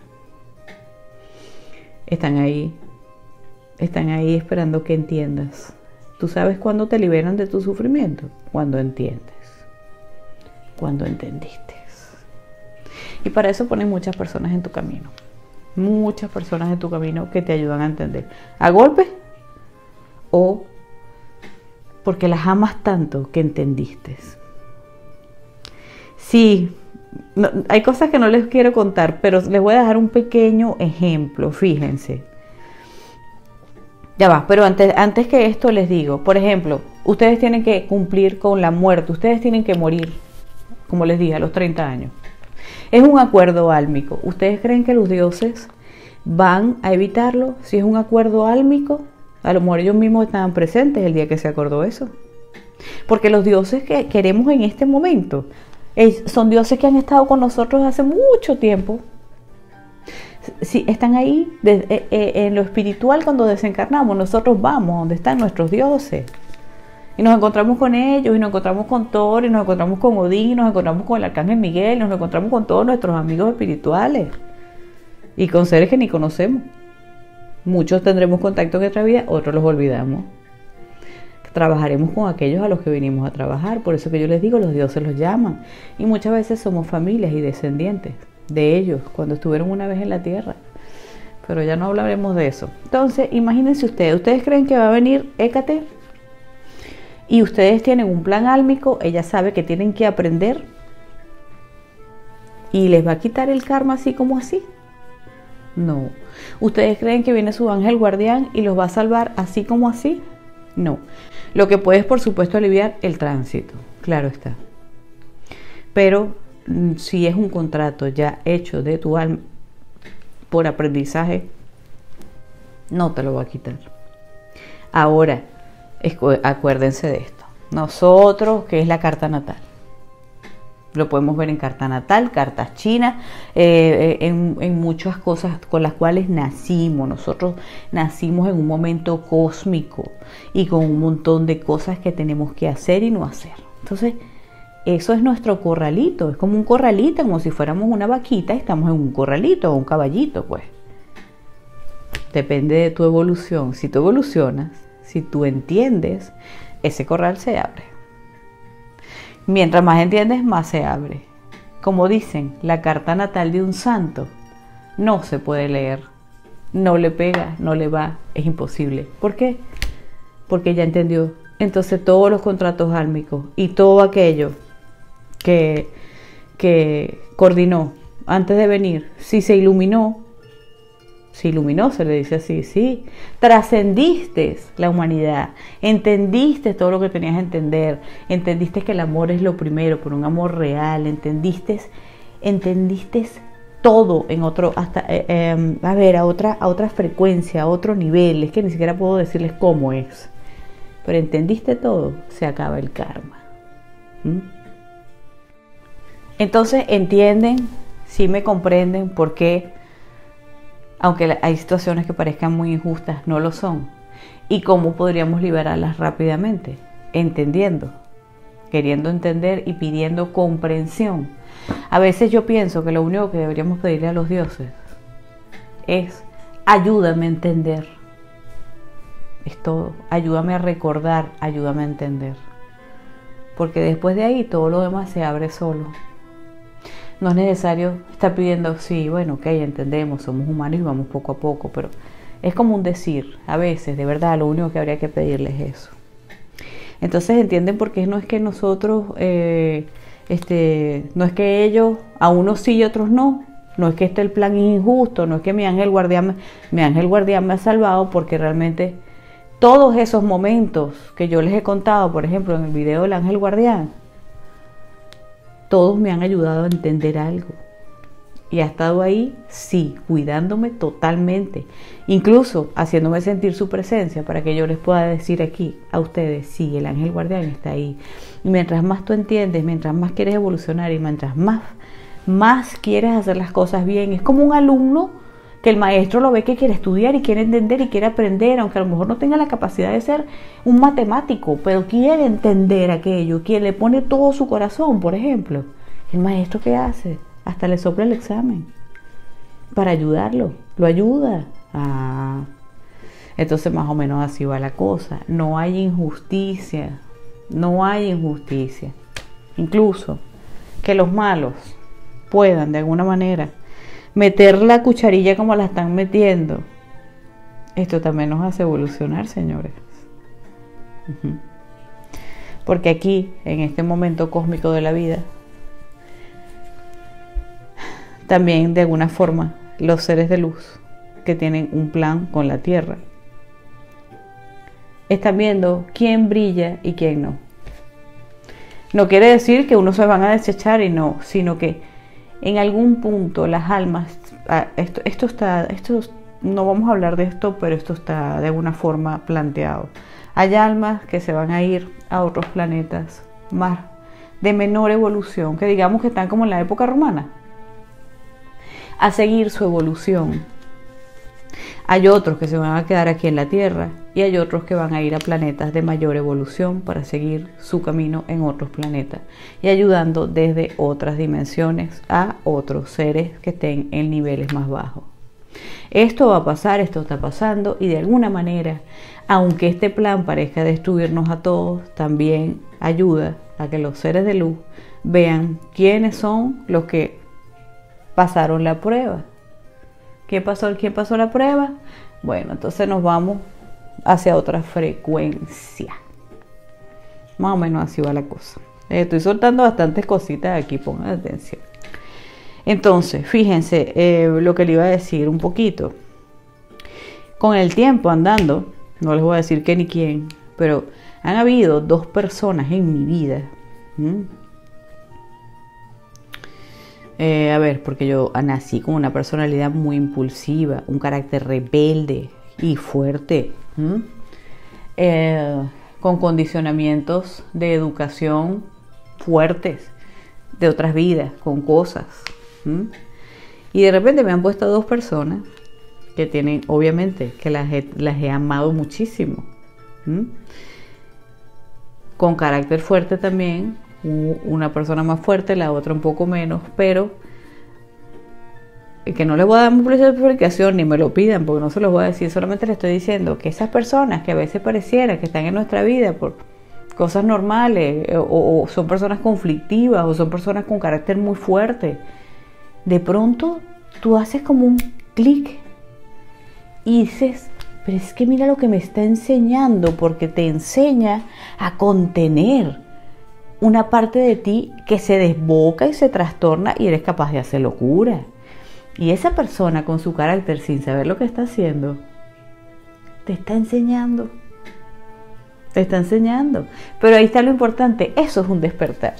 Están ahí. Están ahí esperando que entiendas. ¿Tú sabes cuándo te liberan de tu sufrimiento? Cuando entiendes. Cuando entendiste. Y para eso ponen muchas personas en tu camino. Muchas personas en tu camino que te ayudan a entender. A golpe o porque las amas tanto que entendiste. Sí, hay cosas que no les quiero contar, pero les voy a dejar un pequeño ejemplo, fíjense. Ya va, pero antes, antes que esto les digo, por ejemplo, ustedes tienen que cumplir con la muerte, ustedes tienen que morir, como les dije, a los 30 años. Es un acuerdo álmico. ¿Ustedes creen que los dioses van a evitarlo si es un acuerdo álmico? A lo mejor ellos mismos estaban presentes el día que se acordó eso. Porque los dioses que queremos en este momento son dioses que han estado con nosotros hace mucho tiempo. Si están ahí eh, eh, en lo espiritual cuando desencarnamos, nosotros vamos donde están nuestros dioses. Y nos encontramos con ellos, y nos encontramos con Thor, y nos encontramos con Odín, y nos encontramos con el Arcángel Miguel, y nos encontramos con todos nuestros amigos espirituales. Y con seres que ni conocemos. Muchos tendremos contacto en nuestra vida, otros los olvidamos. Trabajaremos con aquellos a los que vinimos a trabajar, por eso que yo les digo, los dioses los llaman. Y muchas veces somos familias y descendientes de ellos cuando estuvieron una vez en la tierra. Pero ya no hablaremos de eso. Entonces, imagínense ustedes, ¿ustedes creen que va a venir Hécate? Y ustedes tienen un plan álmico, ella sabe que tienen que aprender y les va a quitar el karma así como así. No. ¿Ustedes creen que viene su ángel guardián y los va a salvar así como así? No. Lo que puede es, por supuesto, aliviar el tránsito. Claro está. Pero mm, si es un contrato ya hecho de tu alma por aprendizaje, no te lo va a quitar. Ahora, acuérdense de esto. Nosotros, que es la carta natal, lo podemos ver en carta natal, cartas chinas, eh, eh, en, muchas cosas con las cuales nacimos. Nosotros nacimos en un momento cósmico y con un montón de cosas que tenemos que hacer y no hacer. Entonces, eso es nuestro corralito. Es como un corralito, como si fuéramos una vaquita, estamos en un corralito o un caballito, pues. Depende de tu evolución. Si tú evolucionas, si tú entiendes, ese corral se abre. Mientras más entiendes, más se abre. Como dicen, la carta natal de un santo no se puede leer. No le pega, no le va, es imposible. ¿Por qué? Porque ya entendió. Entonces todos los contratos álmicos y todo aquello que, que coordinó antes de venir, si se iluminó, se iluminó, se le dice así, sí. Trascendiste la humanidad, entendiste todo lo que tenías que entender, entendiste que el amor es lo primero, por un amor real, entendiste, entendiste todo en otro, hasta, eh, em, a ver, a otra, a otra frecuencia, a otro nivel, es que ni siquiera puedo decirles cómo es, pero entendiste todo, se acaba el karma. Entonces entienden, si me comprenden por qué aunque hay situaciones que parezcan muy injustas, no lo son. ¿Y cómo podríamos liberarlas rápidamente? Entendiendo, queriendo entender y pidiendo comprensión. A veces yo pienso que lo único que deberíamos pedirle a los dioses es ayúdame a entender. Es todo. Ayúdame a recordar, ayúdame a entender. Porque después de ahí todo lo demás se abre solo. No es necesario estar pidiendo, sí, bueno, ok, entendemos, somos humanos y vamos poco a poco, pero es como un decir, a veces, de verdad, lo único que habría que pedirles es eso. Entonces entienden por qué no es que nosotros, eh, este, no es que ellos, a unos sí y a otros no, no es que este el plan injusto, no es que mi ángel guardián, mi ángel guardián me ha salvado, porque realmente todos esos momentos que yo les he contado, por ejemplo, en el video del ángel guardián, todos me han ayudado a entender algo. Y ha estado ahí, sí, cuidándome totalmente. Incluso haciéndome sentir su presencia para que yo les pueda decir aquí a ustedes, sí, el ángel guardián está ahí. Y mientras más tú entiendes, mientras más quieres evolucionar y mientras más, más quieres hacer las cosas bien, es como un alumno que el maestro lo ve que quiere estudiar y quiere entender y quiere aprender, aunque a lo mejor no tenga la capacidad de ser un matemático, pero quiere entender aquello, quien le pone todo su corazón, por ejemplo. El maestro qué hace? Hasta le sopla el examen para ayudarlo, lo ayuda. Ah. Entonces más o menos así va la cosa. No hay injusticia, no hay injusticia. Incluso que los malos puedan de alguna manera meter la cucharilla como la están metiendo, esto también nos hace evolucionar, señores. Porque aquí, en este momento cósmico de la vida, también de alguna forma los seres de luz que tienen un plan con la Tierra están viendo quién brilla y quién no. No quiere decir que unos se van a desechar y no, sino que en algún punto las almas, ah, esto, esto está, esto no vamos a hablar de esto, pero esto está de alguna forma planteado. Hay almas que se van a ir a otros planetas más de menor evolución, que digamos que están como en la época romana, a seguir su evolución. Hay otros que se van a quedar aquí en la Tierra y hay otros que van a ir a planetas de mayor evolución para seguir su camino en otros planetas y ayudando desde otras dimensiones a otros seres que estén en niveles más bajos. Esto va a pasar, esto está pasando y de alguna manera, aunque este plan parezca destruirnos a todos, también ayuda a que los seres de luz vean quiénes son los que pasaron la prueba. ¿Quién pasó, ¿Quién pasó la prueba? Bueno, entonces nos vamos hacia otra frecuencia. Más o menos así va la cosa. Estoy soltando bastantes cositas aquí, pongan atención. Entonces, fíjense eh, lo que le iba a decir un poquito. Con el tiempo andando, no les voy a decir qué ni quién, pero han habido dos personas en mi vida. Eh, a ver, porque yo nací con una personalidad muy impulsiva, un carácter rebelde y fuerte. Eh, con condicionamientos de educación fuertes, de otras vidas, con cosas. Y de repente me han puesto dos personas que tienen, obviamente, que las he, amado muchísimo. Con carácter fuerte también, una persona más fuerte, la otra un poco menos, pero que no les voy a dar mucha explicación ni me lo pidan porque no se los voy a decir, solamente les estoy diciendo que esas personas que a veces pareciera que están en nuestra vida por cosas normales eh, o, son personas conflictivas o son personas con carácter muy fuerte, de pronto tú haces como un clic y dices, pero es que mira lo que me está enseñando porque te enseña a contener una parte de ti que se desboca y se trastorna y eres capaz de hacer locura. Y esa persona con su carácter sin saber lo que está haciendo, te está enseñando. Te está enseñando. Pero ahí está lo importante, eso es un despertar.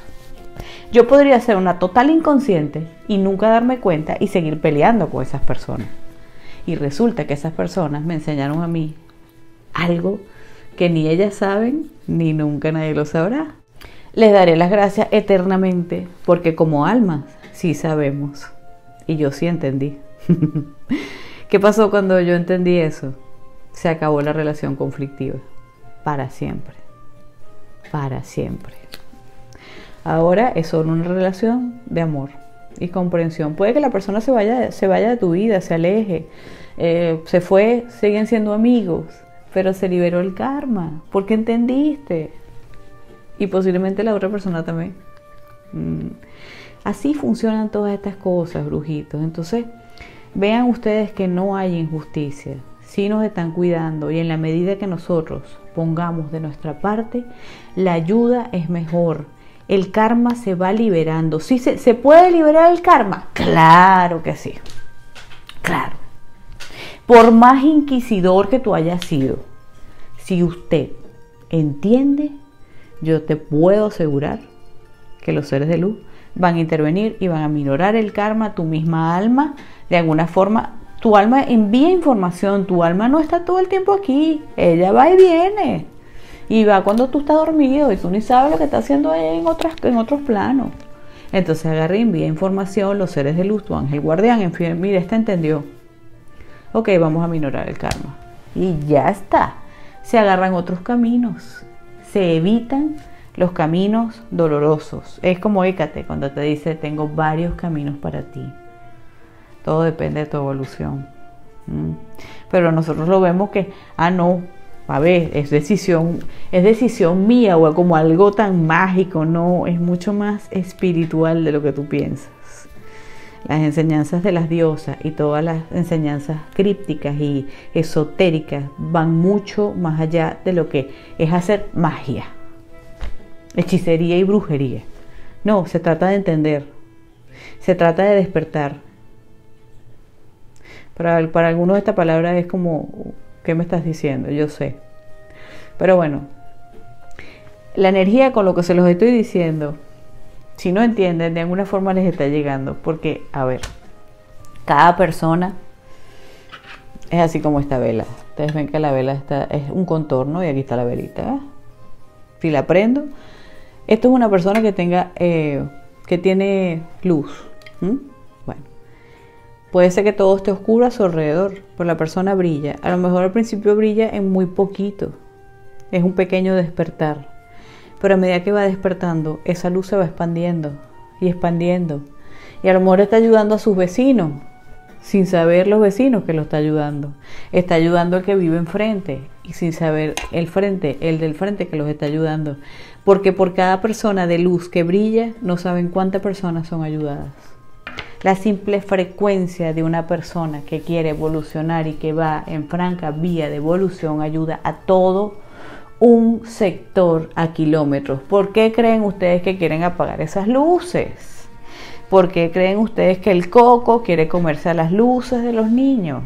Yo podría ser una total inconsciente y nunca darme cuenta y seguir peleando con esas personas. Y resulta que esas personas me enseñaron a mí algo que ni ellas saben ni nunca nadie lo sabrá. Les daré las gracias eternamente porque como almas sí sabemos y yo sí entendí ¿Qué pasó cuando yo entendí eso? Se acabó la relación conflictiva. Para siempre. Para siempre. Ahora es solo una relación de amor y comprensión. Puede que la persona se vaya, se vaya de tu vida, se aleje, eh, se fue, siguen siendo amigos, pero se liberó el karma, porque entendiste. Y posiblemente la otra persona también. Mm. Así funcionan todas estas cosas, brujitos. Entonces, vean ustedes que no hay injusticia. Si nos están cuidando y en la medida que nosotros pongamos de nuestra parte, la ayuda es mejor. El karma se va liberando. ¿Sí se, se puede liberar el karma? Claro que sí. Claro. Por más inquisidor que tú hayas sido, si usted entiende, yo te puedo asegurar que los seres de luz van a intervenir y van a minorar el karma, tu misma alma, de alguna forma, tu alma envía información, tu alma no está todo el tiempo aquí, ella va y viene. Y va cuando tú estás dormido y tú ni sabes lo que está haciendo en, otras, en otros planos. Entonces agarra y envía información, los seres de luz, tu ángel guardián, en fin, mire, este entendió. Ok, vamos a minorar el karma. Y ya está. Se agarran otros caminos. Se evitan los caminos dolorosos. Es como Écate cuando te dice, tengo varios caminos para ti. Todo depende de tu evolución. Pero nosotros lo vemos que, ah, no, a ver, es decisión, es decisión mía o como algo tan mágico, no, es mucho más espiritual de lo que tú piensas. Las enseñanzas de las diosas y todas las enseñanzas crípticas y esotéricas van mucho más allá de lo que es hacer magia hechicería y brujería. No, se trata de entender, se trata de despertar. Para, algunos esta palabra es como, ¿qué me estás diciendo? Yo sé. Pero bueno, la energía con lo que se los estoy diciendo, si no entienden, de alguna forma les está llegando. Porque, a ver, cada persona es así como esta vela. Ustedes ven que la vela está, es un contorno y aquí está la velita. Si la prendo, esto es una persona que tenga, eh, que tiene luz. Bueno, puede ser que todo esté oscuro a su alrededor, pero la persona brilla. A lo mejor al principio brilla en muy poquito. Es un pequeño despertar. Pero a medida que va despertando, esa luz se va expandiendo y expandiendo. Y a lo mejor está ayudando a sus vecinos, sin saber los vecinos que lo está ayudando. Está ayudando al que vive enfrente y sin saber el frente, el del frente que los está ayudando. Porque por cada persona de luz que brilla, no saben cuántas personas son ayudadas. La simple frecuencia de una persona que quiere evolucionar y que va en franca vía de evolución ayuda a todo un sector a kilómetros. ¿Por qué creen ustedes que quieren apagar esas luces? ¿Por qué creen ustedes que el coco quiere comerse a las luces de los niños?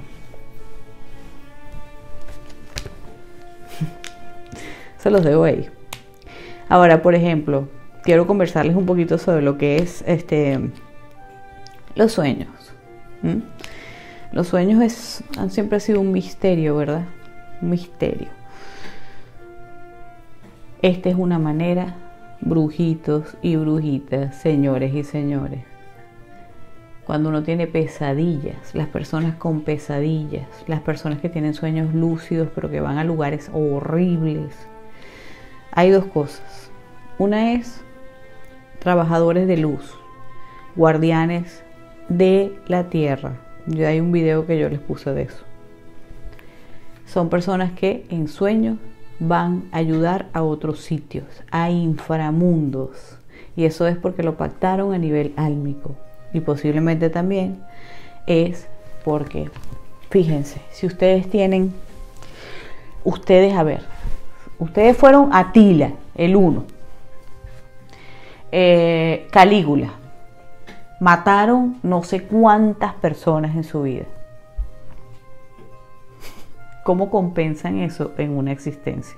Se los debo ahí. Ahora, por ejemplo, quiero conversarles un poquito sobre lo que es este los sueños. Los sueños es, han siempre sido un misterio, ¿verdad? Un misterio. Esta es una manera, brujitos y brujitas, señores y señores. Cuando uno tiene pesadillas, las personas con pesadillas, las personas que tienen sueños lúcidos pero que van a lugares horribles, hay dos cosas. Una es trabajadores de luz, guardianes de la tierra. Ya hay un video que yo les puse de eso. Son personas que en sueños van a ayudar a otros sitios, a inframundos. Y eso es porque lo pactaron a nivel álmico. Y posiblemente también es porque, fíjense, si ustedes tienen, ustedes, a ver, Ustedes fueron Atila, el uno. Eh, Calígula. Mataron no sé cuántas personas en su vida. ¿Cómo compensan eso en una existencia?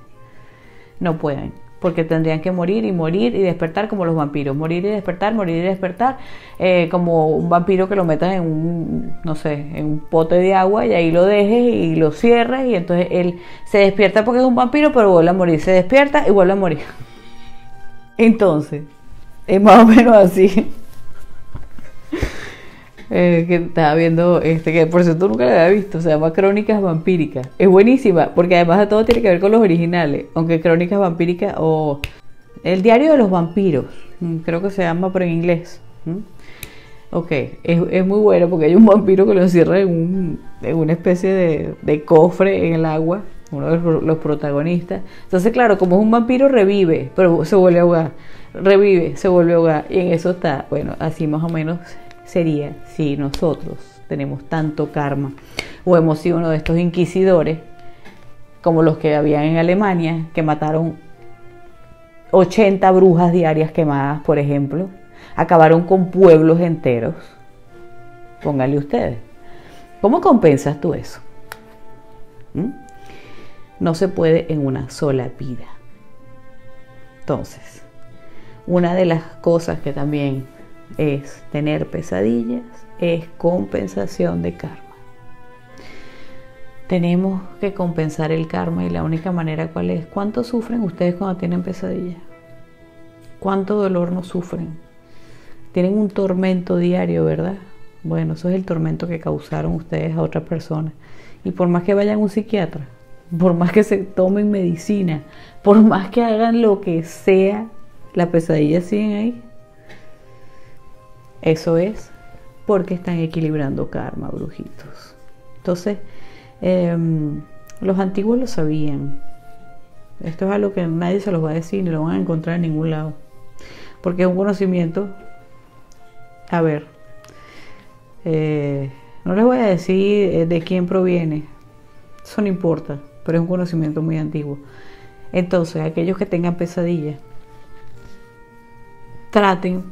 No pueden porque tendrían que morir y morir y despertar como los vampiros, morir y despertar, morir y despertar, eh, como un vampiro que lo metas en un, no sé, en un pote de agua y ahí lo dejes y lo cierres y entonces él se despierta porque es un vampiro, pero vuelve a morir, se despierta y vuelve a morir. Entonces, es más o menos así. Eh, que estaba viendo, este, que por cierto nunca la había visto, se llama Crónicas Vampíricas. Es buenísima, porque además de todo tiene que ver con los originales, aunque Crónicas Vampíricas o El Diario de los Vampiros, mm, creo que se llama, pero en inglés. Ok, es, muy bueno porque hay un vampiro que lo encierra en, una especie de, de, cofre en el agua, uno de los protagonistas. Entonces, claro, como es un vampiro, revive, pero se vuelve a ahogar. Revive, se vuelve a ahogar. Y en eso está, bueno, así más o menos sería si nosotros tenemos tanto karma o hemos sido uno de estos inquisidores como los que habían en Alemania, que mataron 80 brujas diarias quemadas, por ejemplo acabaron con pueblos enteros. Póngale ustedes. ¿Cómo compensas tú eso? ¿Mm? No se puede en una sola vida. Entonces, una de las cosas que también es tener pesadillas es compensación de karma. Tenemos que compensar el karma y la única manera cuál es. ¿Cuánto sufren ustedes cuando tienen pesadillas? ¿Cuánto dolor no sufren? tienen un tormento diario, ¿verdad? Bueno, eso es el tormento que causaron ustedes a otras personas. Y por más que vayan a un psiquiatra, por más que se tomen medicina, por más que hagan lo que sea, la pesadilla siguen ahí. Eso es porque están equilibrando karma, brujitos. Entonces, em, los antiguos lo sabían. Esto es algo que nadie se los va a decir ni lo van a encontrar en ningún lado. Porque es un conocimiento a ver, eh, no les voy a decir eh, de quién proviene, eso no importa, pero es un conocimiento muy antiguo. Entonces, aquellos que tengan pesadillas, traten,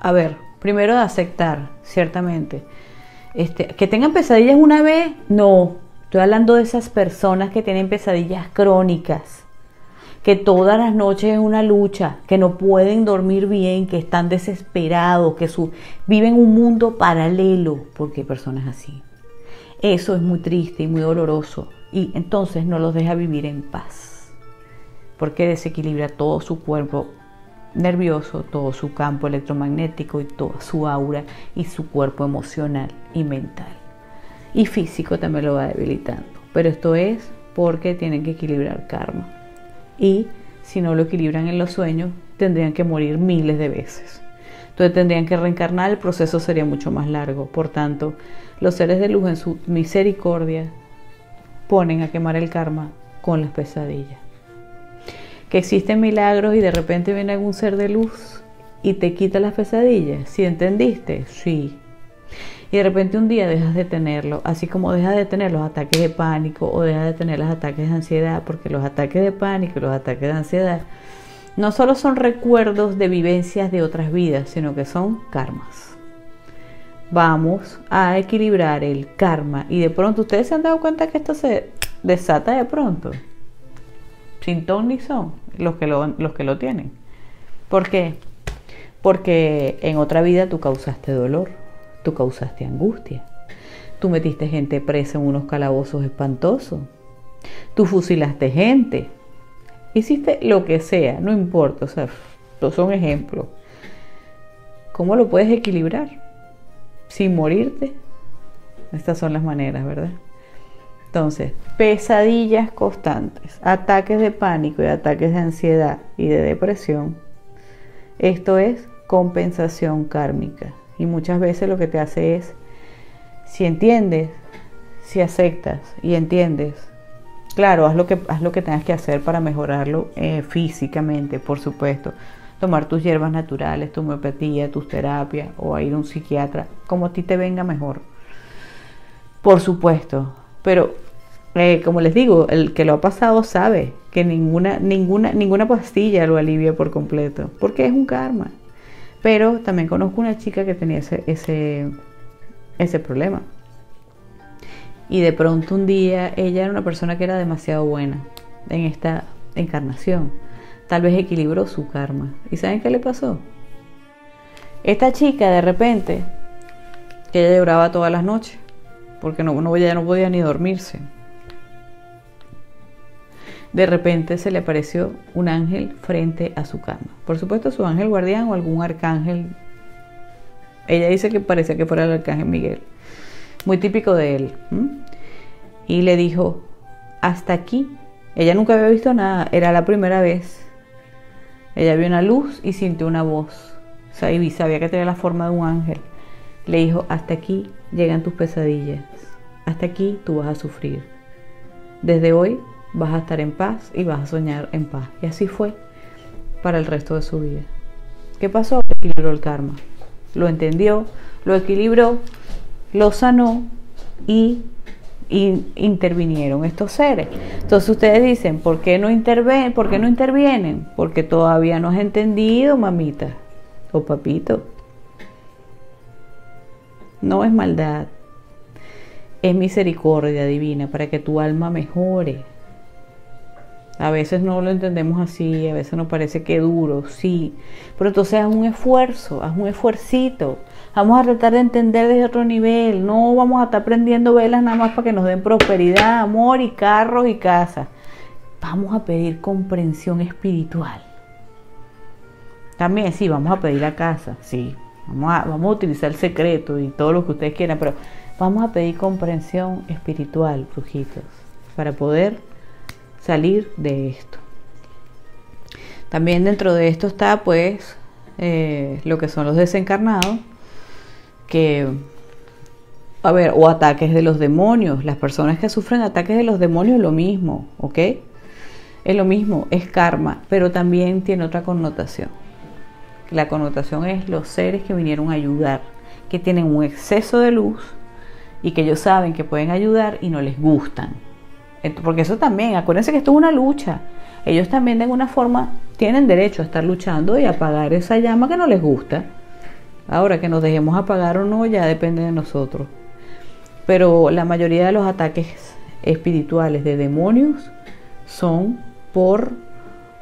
a ver, primero de aceptar, ciertamente. Este, que tengan pesadillas una vez, no. Estoy hablando de esas personas que tienen pesadillas crónicas que todas las noches es una lucha, que no pueden dormir bien, que están desesperados, que su, viven un mundo paralelo, porque hay personas así. Eso es muy triste y muy doloroso y entonces no los deja vivir en paz, porque desequilibra todo su cuerpo nervioso, todo su campo electromagnético y toda su aura y su cuerpo emocional y mental. Y físico también lo va debilitando. Pero esto es porque tienen que equilibrar karma y si no lo equilibran en los sueños, tendrían que morir miles de veces. Entonces tendrían que reencarnar, el proceso sería mucho más largo. Por tanto, los seres de luz en su misericordia ponen a quemar el karma con las pesadillas. Que existen milagros y de repente viene algún ser de luz y te quita las pesadillas. ¿Sí entendiste? Sí y de repente un día dejas de tenerlo, así como dejas de tener los ataques de pánico o dejas de tener los ataques de ansiedad, porque los ataques de pánico y los ataques de ansiedad no solo son recuerdos de vivencias de otras vidas, sino que son karmas. Vamos a equilibrar el karma y de pronto ustedes se han dado cuenta que esto se desata de pronto, sin ton ni son, los que lo, los que lo tienen. ¿Por qué? Porque en otra vida tú causaste dolor Tú causaste angustia. Tú metiste gente presa en unos calabozos espantosos. Tú fusilaste gente. Hiciste lo que sea, no importa. O sea, son ejemplos. ¿Cómo lo puedes equilibrar? Sin morirte. Estas son las maneras, ¿verdad? Entonces, pesadillas constantes, ataques de pánico y ataques de ansiedad y de depresión. Esto es compensación kármica. Y muchas veces lo que te hace es, si entiendes, si aceptas y entiendes, claro, haz lo que, haz lo que tengas que hacer para mejorarlo eh, físicamente, por supuesto. Tomar tus hierbas naturales, tu homeopatía, tus terapias o ir a un psiquiatra, como a ti te venga mejor. Por supuesto, pero eh, como les digo, el que lo ha pasado sabe que ninguna, ninguna, ninguna pastilla lo alivia por completo, porque es un karma. Pero también conozco una chica que tenía ese, ese, problema. Y de pronto un día ella era una persona que era demasiado buena en esta encarnación. Tal vez equilibró su karma. ¿Y saben qué le pasó? Esta chica de repente, que ella lloraba todas las noches, porque no, no, no podía ni dormirse de repente se le apareció un ángel frente a su cama. Por supuesto, su ángel guardián o algún arcángel Ella dice que parecía que fuera el arcángel Miguel. Muy típico de él. Y le dijo, hasta aquí. Ella nunca había visto nada, era la primera vez. Ella vio una luz y sintió una voz. y sabía que tenía la forma de un ángel. Le dijo, hasta aquí llegan tus pesadillas. Hasta aquí tú vas a sufrir. Desde hoy vas a estar en paz y vas a soñar en paz. Y así fue para el resto de su vida. ¿Qué pasó? Equilibró el karma. Lo entendió, lo equilibró, lo sanó y, intervinieron estos seres. Entonces ustedes dicen, ¿por qué no intervienen? ¿Por qué no intervienen? Porque todavía no has entendido, mamita o papito. No es maldad, es misericordia divina para que tu alma mejore. A veces no lo entendemos así, a veces nos parece que duro, sí. Pero entonces haz un esfuerzo, haz un esfuercito. Vamos a tratar de entender desde otro nivel. No vamos a estar prendiendo velas nada más para que nos den prosperidad, amor y carros y casa. Vamos a pedir comprensión espiritual. También sí, vamos a pedir la casa, sí. Vamos a, utilizar el secreto y todo lo que ustedes quieran, pero vamos a pedir comprensión espiritual, brujitos, para poder salir de esto. También dentro de esto está pues eh, lo que son los desencarnados, que, a ver, o ataques de los demonios. Las personas que sufren ataques de los demonios es lo mismo, ¿ok? Es lo mismo, es karma, pero también tiene otra connotación. La connotación es los seres que vinieron a ayudar, que tienen un exceso de luz y que ellos saben que pueden ayudar y no les gustan. Porque eso también, acuérdense que esto es una lucha. Ellos también de alguna forma tienen derecho a estar luchando y apagar esa llama que no les gusta. Ahora que nos dejemos apagar o no ya depende de nosotros. Pero la mayoría de los ataques espirituales de demonios son por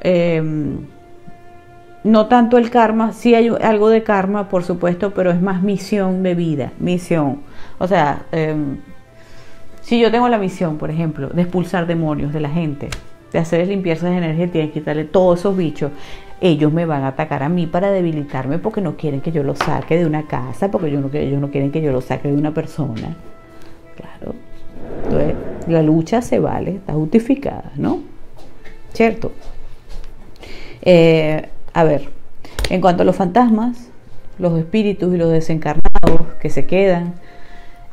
em, no tanto el karma, sí hay algo de karma, por supuesto, pero es más misión de vida, misión. O sea, em, si yo tengo la misión, por ejemplo, de expulsar demonios de la gente, de hacer limpiezas energéticas quitarle todos esos bichos, ellos me van a atacar a mí para debilitarme porque no quieren que yo lo saque de una casa, porque ellos no, ellos no quieren que yo lo saque de una persona. Claro. Entonces, la lucha se vale, está justificada, ¿no? ¿Cierto? Eh, a ver, en cuanto a los fantasmas, los espíritus y los desencarnados que se quedan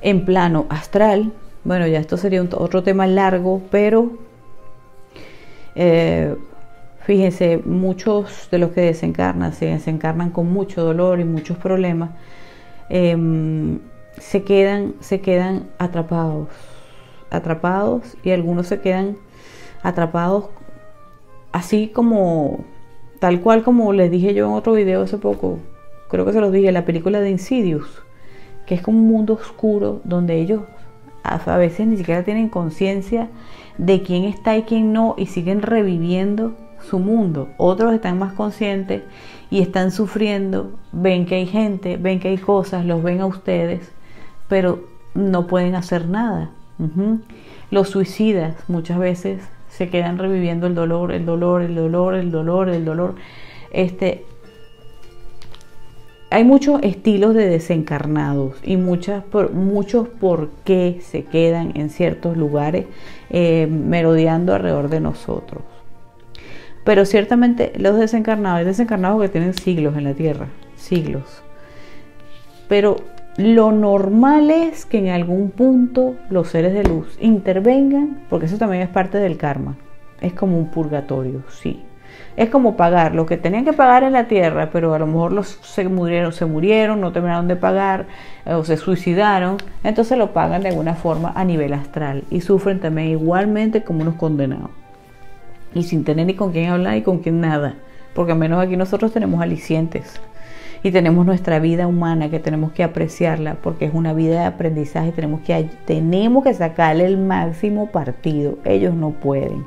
en plano astral, bueno, ya esto sería otro tema largo, pero eh, fíjense, muchos de los que desencarnan se desencarnan con mucho dolor y muchos problemas, em, se, quedan, se quedan atrapados, atrapados y algunos se quedan atrapados así como, tal cual como les dije yo en otro video hace poco, creo que se los dije, la película de Insidious, que es como un mundo oscuro donde ellos a veces ni siquiera tienen conciencia de quién está y quién no y siguen reviviendo su mundo. Otros están más conscientes y están sufriendo, ven que hay gente, ven que hay cosas, los ven a ustedes, pero no pueden hacer nada. Los suicidas muchas veces se quedan reviviendo el dolor, el dolor, el dolor, el dolor, el dolor. Este, hay muchos estilos de desencarnados y muchas, por, muchos por qué se quedan en ciertos lugares eh, merodeando alrededor de nosotros. Pero ciertamente los desencarnados, hay desencarnados que tienen siglos en la tierra, siglos. Pero lo normal es que en algún punto los seres de luz intervengan, porque eso también es parte del karma. Es como un purgatorio, sí es como pagar lo que tenían que pagar en la tierra, pero a lo mejor los se murieron, se murieron, no terminaron de pagar eh, o se suicidaron, entonces lo pagan de alguna forma a nivel astral y sufren también igualmente como unos condenados. Y sin tener ni con quién hablar y con quién nada, porque al menos aquí nosotros tenemos alicientes y tenemos nuestra vida humana que tenemos que apreciarla porque es una vida de aprendizaje, tenemos que tenemos que sacarle el máximo partido. Ellos no pueden.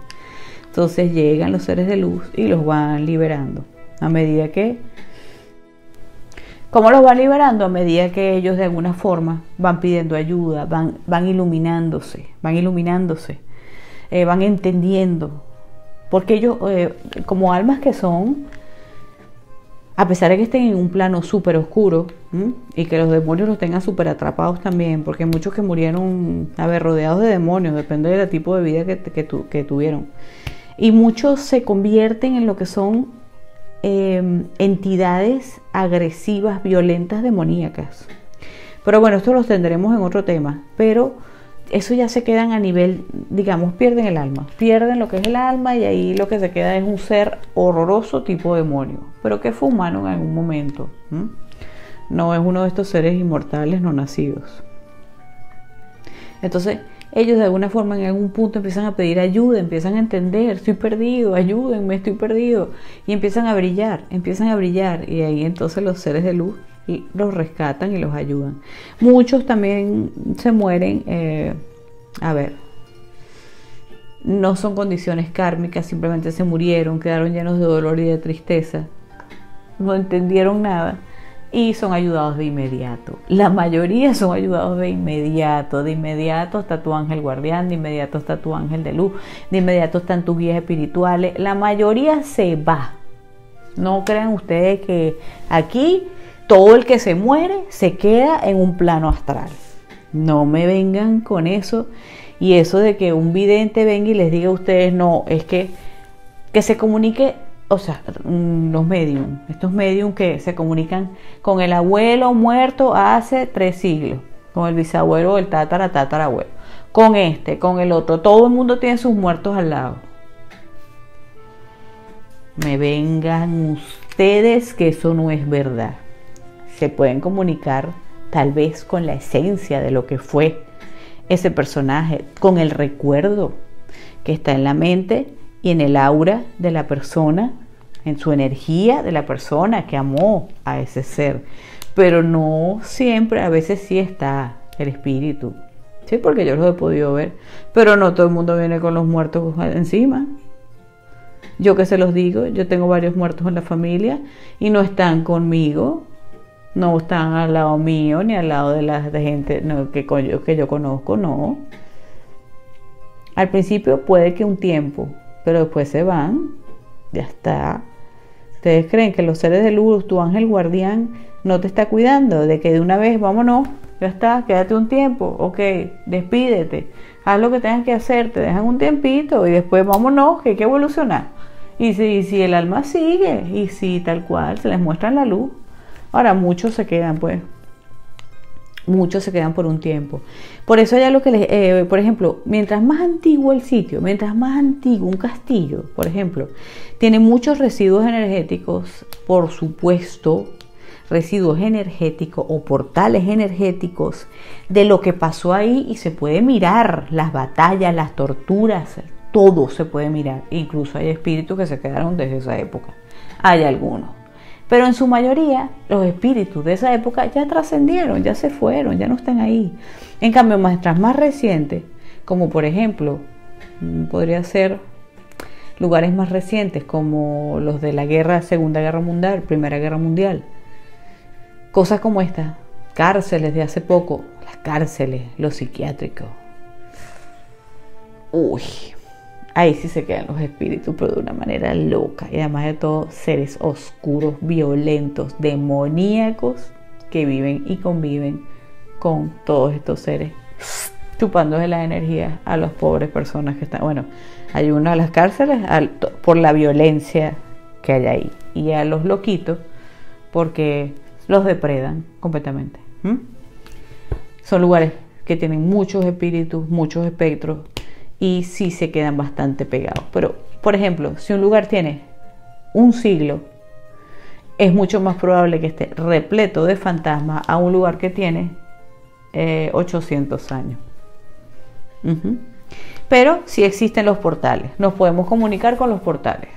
Entonces llegan los seres de luz y los van liberando. A medida que... ¿Cómo los van liberando? A medida que ellos de alguna forma van pidiendo ayuda, van, van iluminándose, van iluminándose, eh, van entendiendo. Porque ellos, eh, como almas que son, a pesar de que estén en un plano súper oscuro y que los demonios los tengan súper atrapados también, porque muchos que murieron, a ver, rodeados de demonios, depende del tipo de vida que, que, tuvieron. Y muchos se convierten en lo que son em, entidades agresivas, violentas, demoníacas. Pero bueno, esto los tendremos en otro tema. Pero eso ya se quedan a nivel, digamos, pierden el alma, pierden lo que es el alma y ahí lo que se queda es un ser horroroso tipo demonio, pero que fue humano en algún momento. No es uno de estos seres inmortales no nacidos. Entonces, ellos de alguna forma en algún punto empiezan a pedir ayuda, empiezan a entender, estoy perdido, ayúdenme, estoy perdido, y empiezan a brillar, empiezan a brillar, y ahí entonces los seres de luz los rescatan y los ayudan. Muchos también se mueren, eh, a ver, no son condiciones kármicas, simplemente se murieron, quedaron llenos de dolor y de tristeza, no entendieron nada y son ayudados de inmediato. La mayoría son ayudados de inmediato, de inmediato está tu ángel guardián, de inmediato está tu ángel de luz, de inmediato están tus guías espirituales, la mayoría se va. No crean ustedes que aquí todo el que se muere se queda en un plano astral. No me vengan con eso. Y eso de que un vidente venga y les diga a ustedes, no, es que, que se comunique, o sea, mm, los medium, estos medium que se comunican con el abuelo muerto hace tres siglos, con el bisabuelo el tatara tatarabuelo, con este, con el otro, todo el mundo tiene sus muertos al lado. Me vengan ustedes que eso no es verdad se pueden comunicar tal vez con la esencia de lo que fue ese personaje, con el recuerdo que está en la mente y en el aura de la persona, en su energía de la persona que amó a ese ser. Pero no siempre, a veces sí está el espíritu. Sí, porque yo lo he podido ver. Pero no todo el mundo viene con los muertos encima. Yo que se los digo, yo tengo varios muertos en la familia y no están conmigo no están al lado mío ni al lado de la gente que, que yo conozco, no. Al principio puede que un tiempo, pero después se van, ya está. ¿Ustedes creen que los seres de luz, tu ángel guardián, no te está cuidando? De que de una vez, vámonos, ya está, quédate un tiempo, ok, despídete, haz lo que tengas que hacer, te dejan un tiempito y después vámonos, que hay que evolucionar. Y si, si el alma sigue, y si tal cual, se les muestra la luz, Ahora, muchos se quedan, pues. Muchos se quedan por un tiempo. Por eso ya lo que les, eh, por ejemplo, mientras más antiguo el sitio, mientras más antiguo un castillo, por ejemplo, tiene muchos residuos energéticos, por supuesto, residuos energéticos o portales energéticos de lo que pasó ahí y se puede mirar las batallas, las torturas, todo se puede mirar. Incluso hay espíritus que se quedaron desde esa época. Hay algunos. Pero en su mayoría los espíritus de esa época ya trascendieron, ya se fueron, ya no están ahí. En cambio, mientras más recientes, como por ejemplo, mm, podría ser lugares más recientes como los de la guerra, Segunda Guerra Mundial, Primera Guerra Mundial, cosas como esta, cárceles de hace poco, las cárceles, los psiquiátricos. Uy, ahí sí se quedan los espíritus, pero de una manera loca. Y además de todo, seres oscuros, violentos, demoníacos que viven y conviven con todos estos seres, chupándose la energía a las pobres personas que están. Bueno, hay uno a las cárceles por la violencia que hay ahí. Y a los loquitos porque los depredan completamente. Son lugares que tienen muchos espíritus, muchos espectros y sí se quedan bastante pegados. Pero, por ejemplo, si un lugar tiene un siglo, es mucho más probable que esté repleto de fantasmas a un lugar que tiene 800 eh, años. Pero sí existen los portales, nos podemos comunicar con los portales.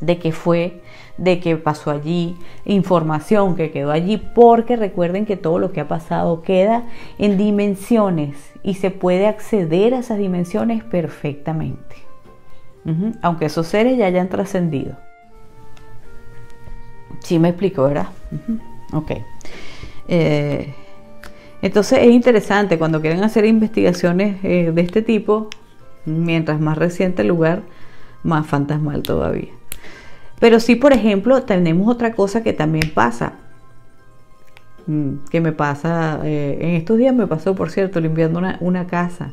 De qué fue, de qué pasó allí, información que quedó allí, porque recuerden que todo lo que ha pasado queda en dimensiones y se puede acceder a esas dimensiones perfectamente, aunque esos seres ya hayan trascendido. Sí me explico, ¿verdad? Ok. Eh, entonces es interesante cuando quieren hacer investigaciones eh, de este tipo, mientras más reciente el lugar, más fantasmal todavía. Pero sí, por ejemplo, tenemos otra cosa que también pasa. Mm, que me pasa, eh, en estos días me pasó, por cierto, limpiando una, casa.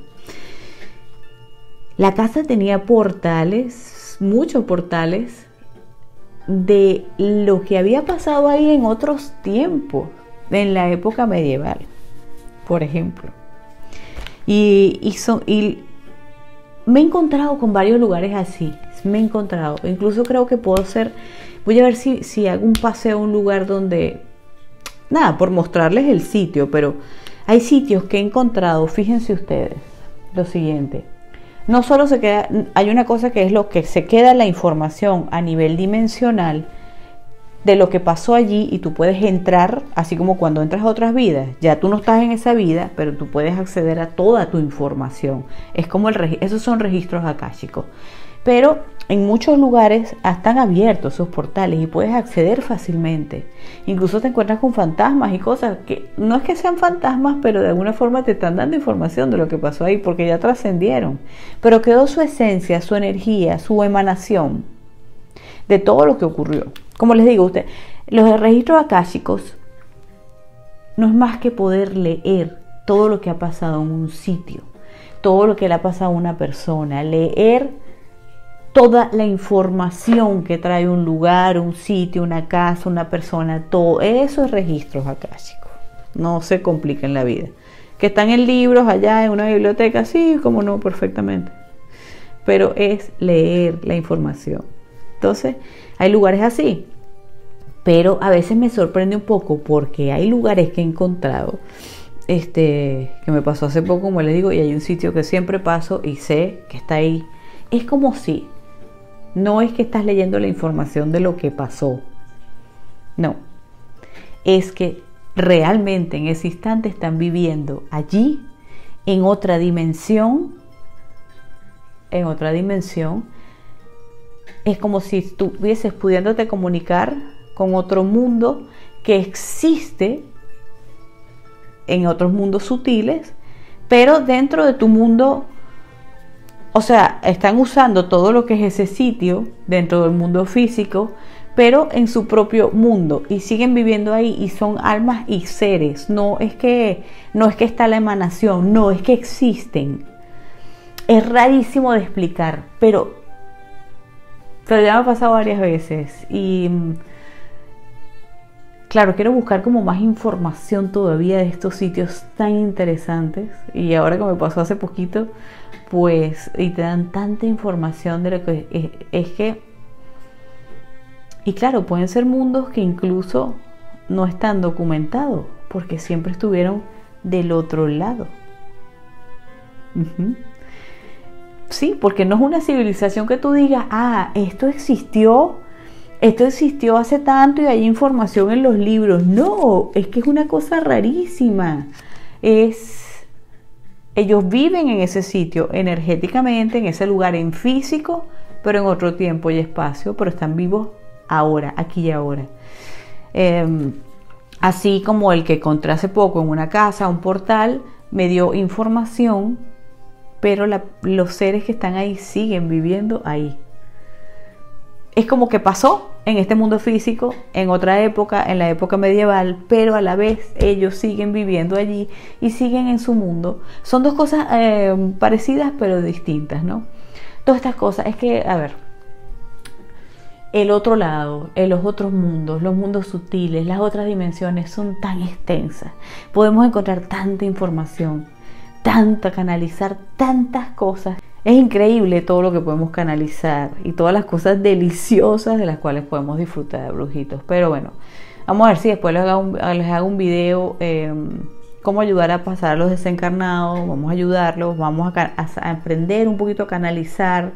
La casa tenía portales, muchos portales, de lo que había pasado ahí en otros tiempos, en la época medieval, por ejemplo. Y, y, me he encontrado con varios lugares así, me he encontrado, incluso creo que puedo ser, voy a ver si, si hago un paseo a un lugar donde, nada, por mostrarles el sitio, pero hay sitios que he encontrado, fíjense ustedes, lo siguiente, no solo se queda, hay una cosa que es lo que se queda la información a nivel dimensional de lo que pasó allí y tú puedes entrar, así como cuando entras a otras vidas, ya tú no estás en esa vida, pero tú puedes acceder a toda tu información. Es como el esos son registros akáshicos. Pero en muchos lugares están abiertos esos portales y puedes acceder fácilmente. Incluso te encuentras con fantasmas y cosas que no es que sean fantasmas, pero de alguna forma te están dando información de lo que pasó ahí porque ya trascendieron. Pero quedó su esencia, su energía, su emanación de todo lo que ocurrió. Como les digo a usted, los registros akáshicos no es más que poder leer todo lo que ha pasado en un sitio, todo lo que le ha pasado a una persona, leer toda la información que trae un lugar, un sitio, una casa, una persona, todo eso es registros akáshicos. No se compliquen la vida. Que están en libros allá en una biblioteca, sí, como no, perfectamente. Pero es leer la información. Entonces, hay lugares así. Pero a veces me sorprende un poco porque hay lugares que he encontrado, este, que me pasó hace poco, como les digo, y hay un sitio que siempre paso y sé que está ahí. Es como si no es que estás leyendo la información de lo que pasó. No. Es que realmente en ese instante están viviendo allí, en otra dimensión, en otra dimensión. Es como si estuvieses pudiéndote comunicar con otro mundo que existe en otros mundos sutiles, pero dentro de tu mundo o sea, están usando todo lo que es ese sitio dentro del mundo físico, pero en su propio mundo y siguen viviendo ahí y son almas y seres. No es que no es que está la emanación, no es que existen. Es rarísimo de explicar, pero pero ya me ha pasado varias veces y claro, quiero buscar como más información todavía de estos sitios tan interesantes y ahora que me pasó hace poquito pues, y te dan tanta información de lo que es, que, y claro, pueden ser mundos que incluso no están documentados, porque siempre estuvieron del otro lado. Sí, porque no es una civilización que tú digas, ah, esto existió, esto existió hace tanto y hay información en los libros. No, es que es una cosa rarísima. Es ellos viven en ese sitio energéticamente, en ese lugar en físico, pero en otro tiempo y espacio, pero están vivos ahora, aquí y ahora. Em, así como el que encontré hace poco en una casa, un portal, me dio información, pero los seres que están ahí siguen viviendo ahí. Es como que pasó, en este mundo físico, en otra época, en la época medieval, pero a la vez ellos siguen viviendo allí y siguen en su mundo. Son dos cosas eh, parecidas pero distintas, ¿no? Todas estas cosas, es que, a ver, el otro lado, los otros mundos, los mundos sutiles, las otras dimensiones son tan extensas. Podemos encontrar tanta información, tanta, canalizar tantas cosas es increíble todo lo que podemos canalizar y todas las cosas deliciosas de las cuales podemos disfrutar brujitos. Pero bueno, vamos a ver si después les hago un, les hago un video em, cómo ayudar a pasar a los desencarnados. Vamos a ayudarlos, vamos a, aprender un poquito a canalizar.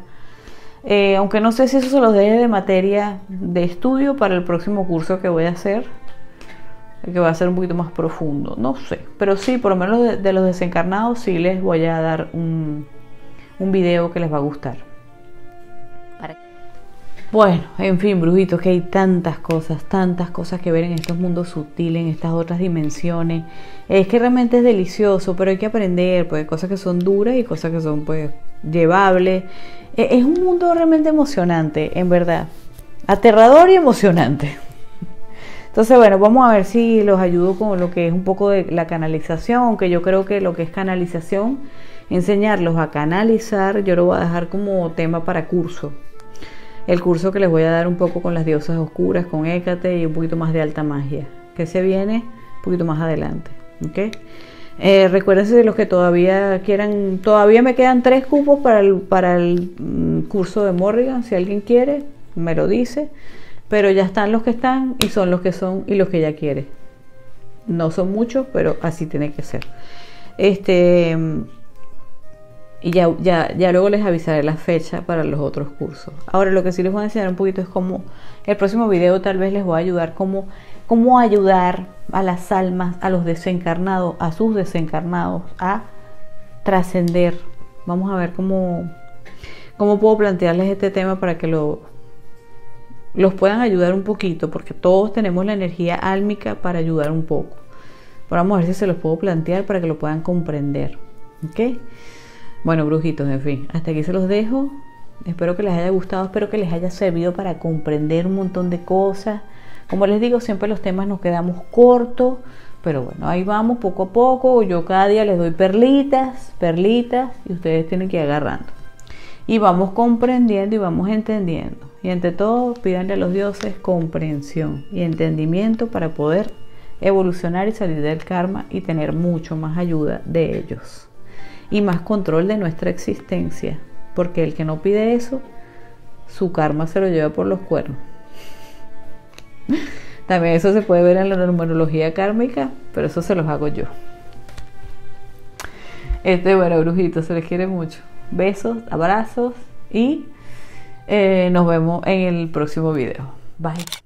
Eh, aunque no sé si eso se los deje de materia de estudio para el próximo curso que voy a hacer, que va a ser un poquito más profundo, no sé, pero sí, por lo menos de los desencarnados sí les voy a dar un, un video que les va a gustar. Bueno, en fin, brujitos, que hay tantas cosas, tantas cosas que ver en estos mundos sutiles, en estas otras dimensiones. Es que realmente es delicioso, pero hay que aprender, pues, cosas que son duras y cosas que son, pues, llevables. E-, es un mundo realmente emocionante, en verdad. aterrador y emocionante. Entonces, bueno, vamos a ver si los ayudo con lo que es un poco de la canalización, aunque yo creo que lo que es canalización, enseñarlos a canalizar, yo lo voy a dejar como tema para curso. El curso que les voy a dar un poco con las diosas oscuras, con Hécate y un poquito más de alta magia, que se viene un poquito más adelante. ¿ok? Eh, recuérdense de los que todavía quieran, todavía me quedan tres cupos para el, para el mm, curso de Morrigan, si alguien quiere, me lo dice pero ya están los que están y son los que son y los que ya quiere. No son muchos, pero así tiene que ser. Este y ya, ya, ya luego les avisaré la fecha para los otros cursos. Ahora lo que sí les voy a enseñar un poquito es cómo el próximo video tal vez les voy a ayudar cómo, cómo ayudar a las almas, a los desencarnados, a sus desencarnados, a trascender. Vamos a ver cómo, cómo puedo plantearles este tema para que lo los puedan ayudar un poquito, porque todos tenemos la energía álmica para ayudar un poco. Pero vamos a ver si se los puedo plantear para que lo puedan comprender. ¿Ok? Bueno, brujitos, en fin, hasta aquí se los dejo. Espero que les haya gustado, espero que les haya servido para comprender un montón de cosas. Como les digo, siempre los temas nos quedamos cortos, pero bueno, ahí vamos poco a poco. Yo cada día les doy perlitas, perlitas, y ustedes tienen que ir agarrando. Y vamos comprendiendo y vamos entendiendo. Y ante todo, pídanle a los dioses comprensión y entendimiento para poder evolucionar y salir del karma y tener mucho más ayuda de ellos. Y más control de nuestra existencia. Porque el que no pide eso, su karma se lo lleva por los cuernos. También eso se puede ver en la numerología kármica, pero eso se los hago yo. Este, bueno, brujitos, se les quiere mucho. Besos, abrazos y eh, nos vemos en el próximo video. Bye.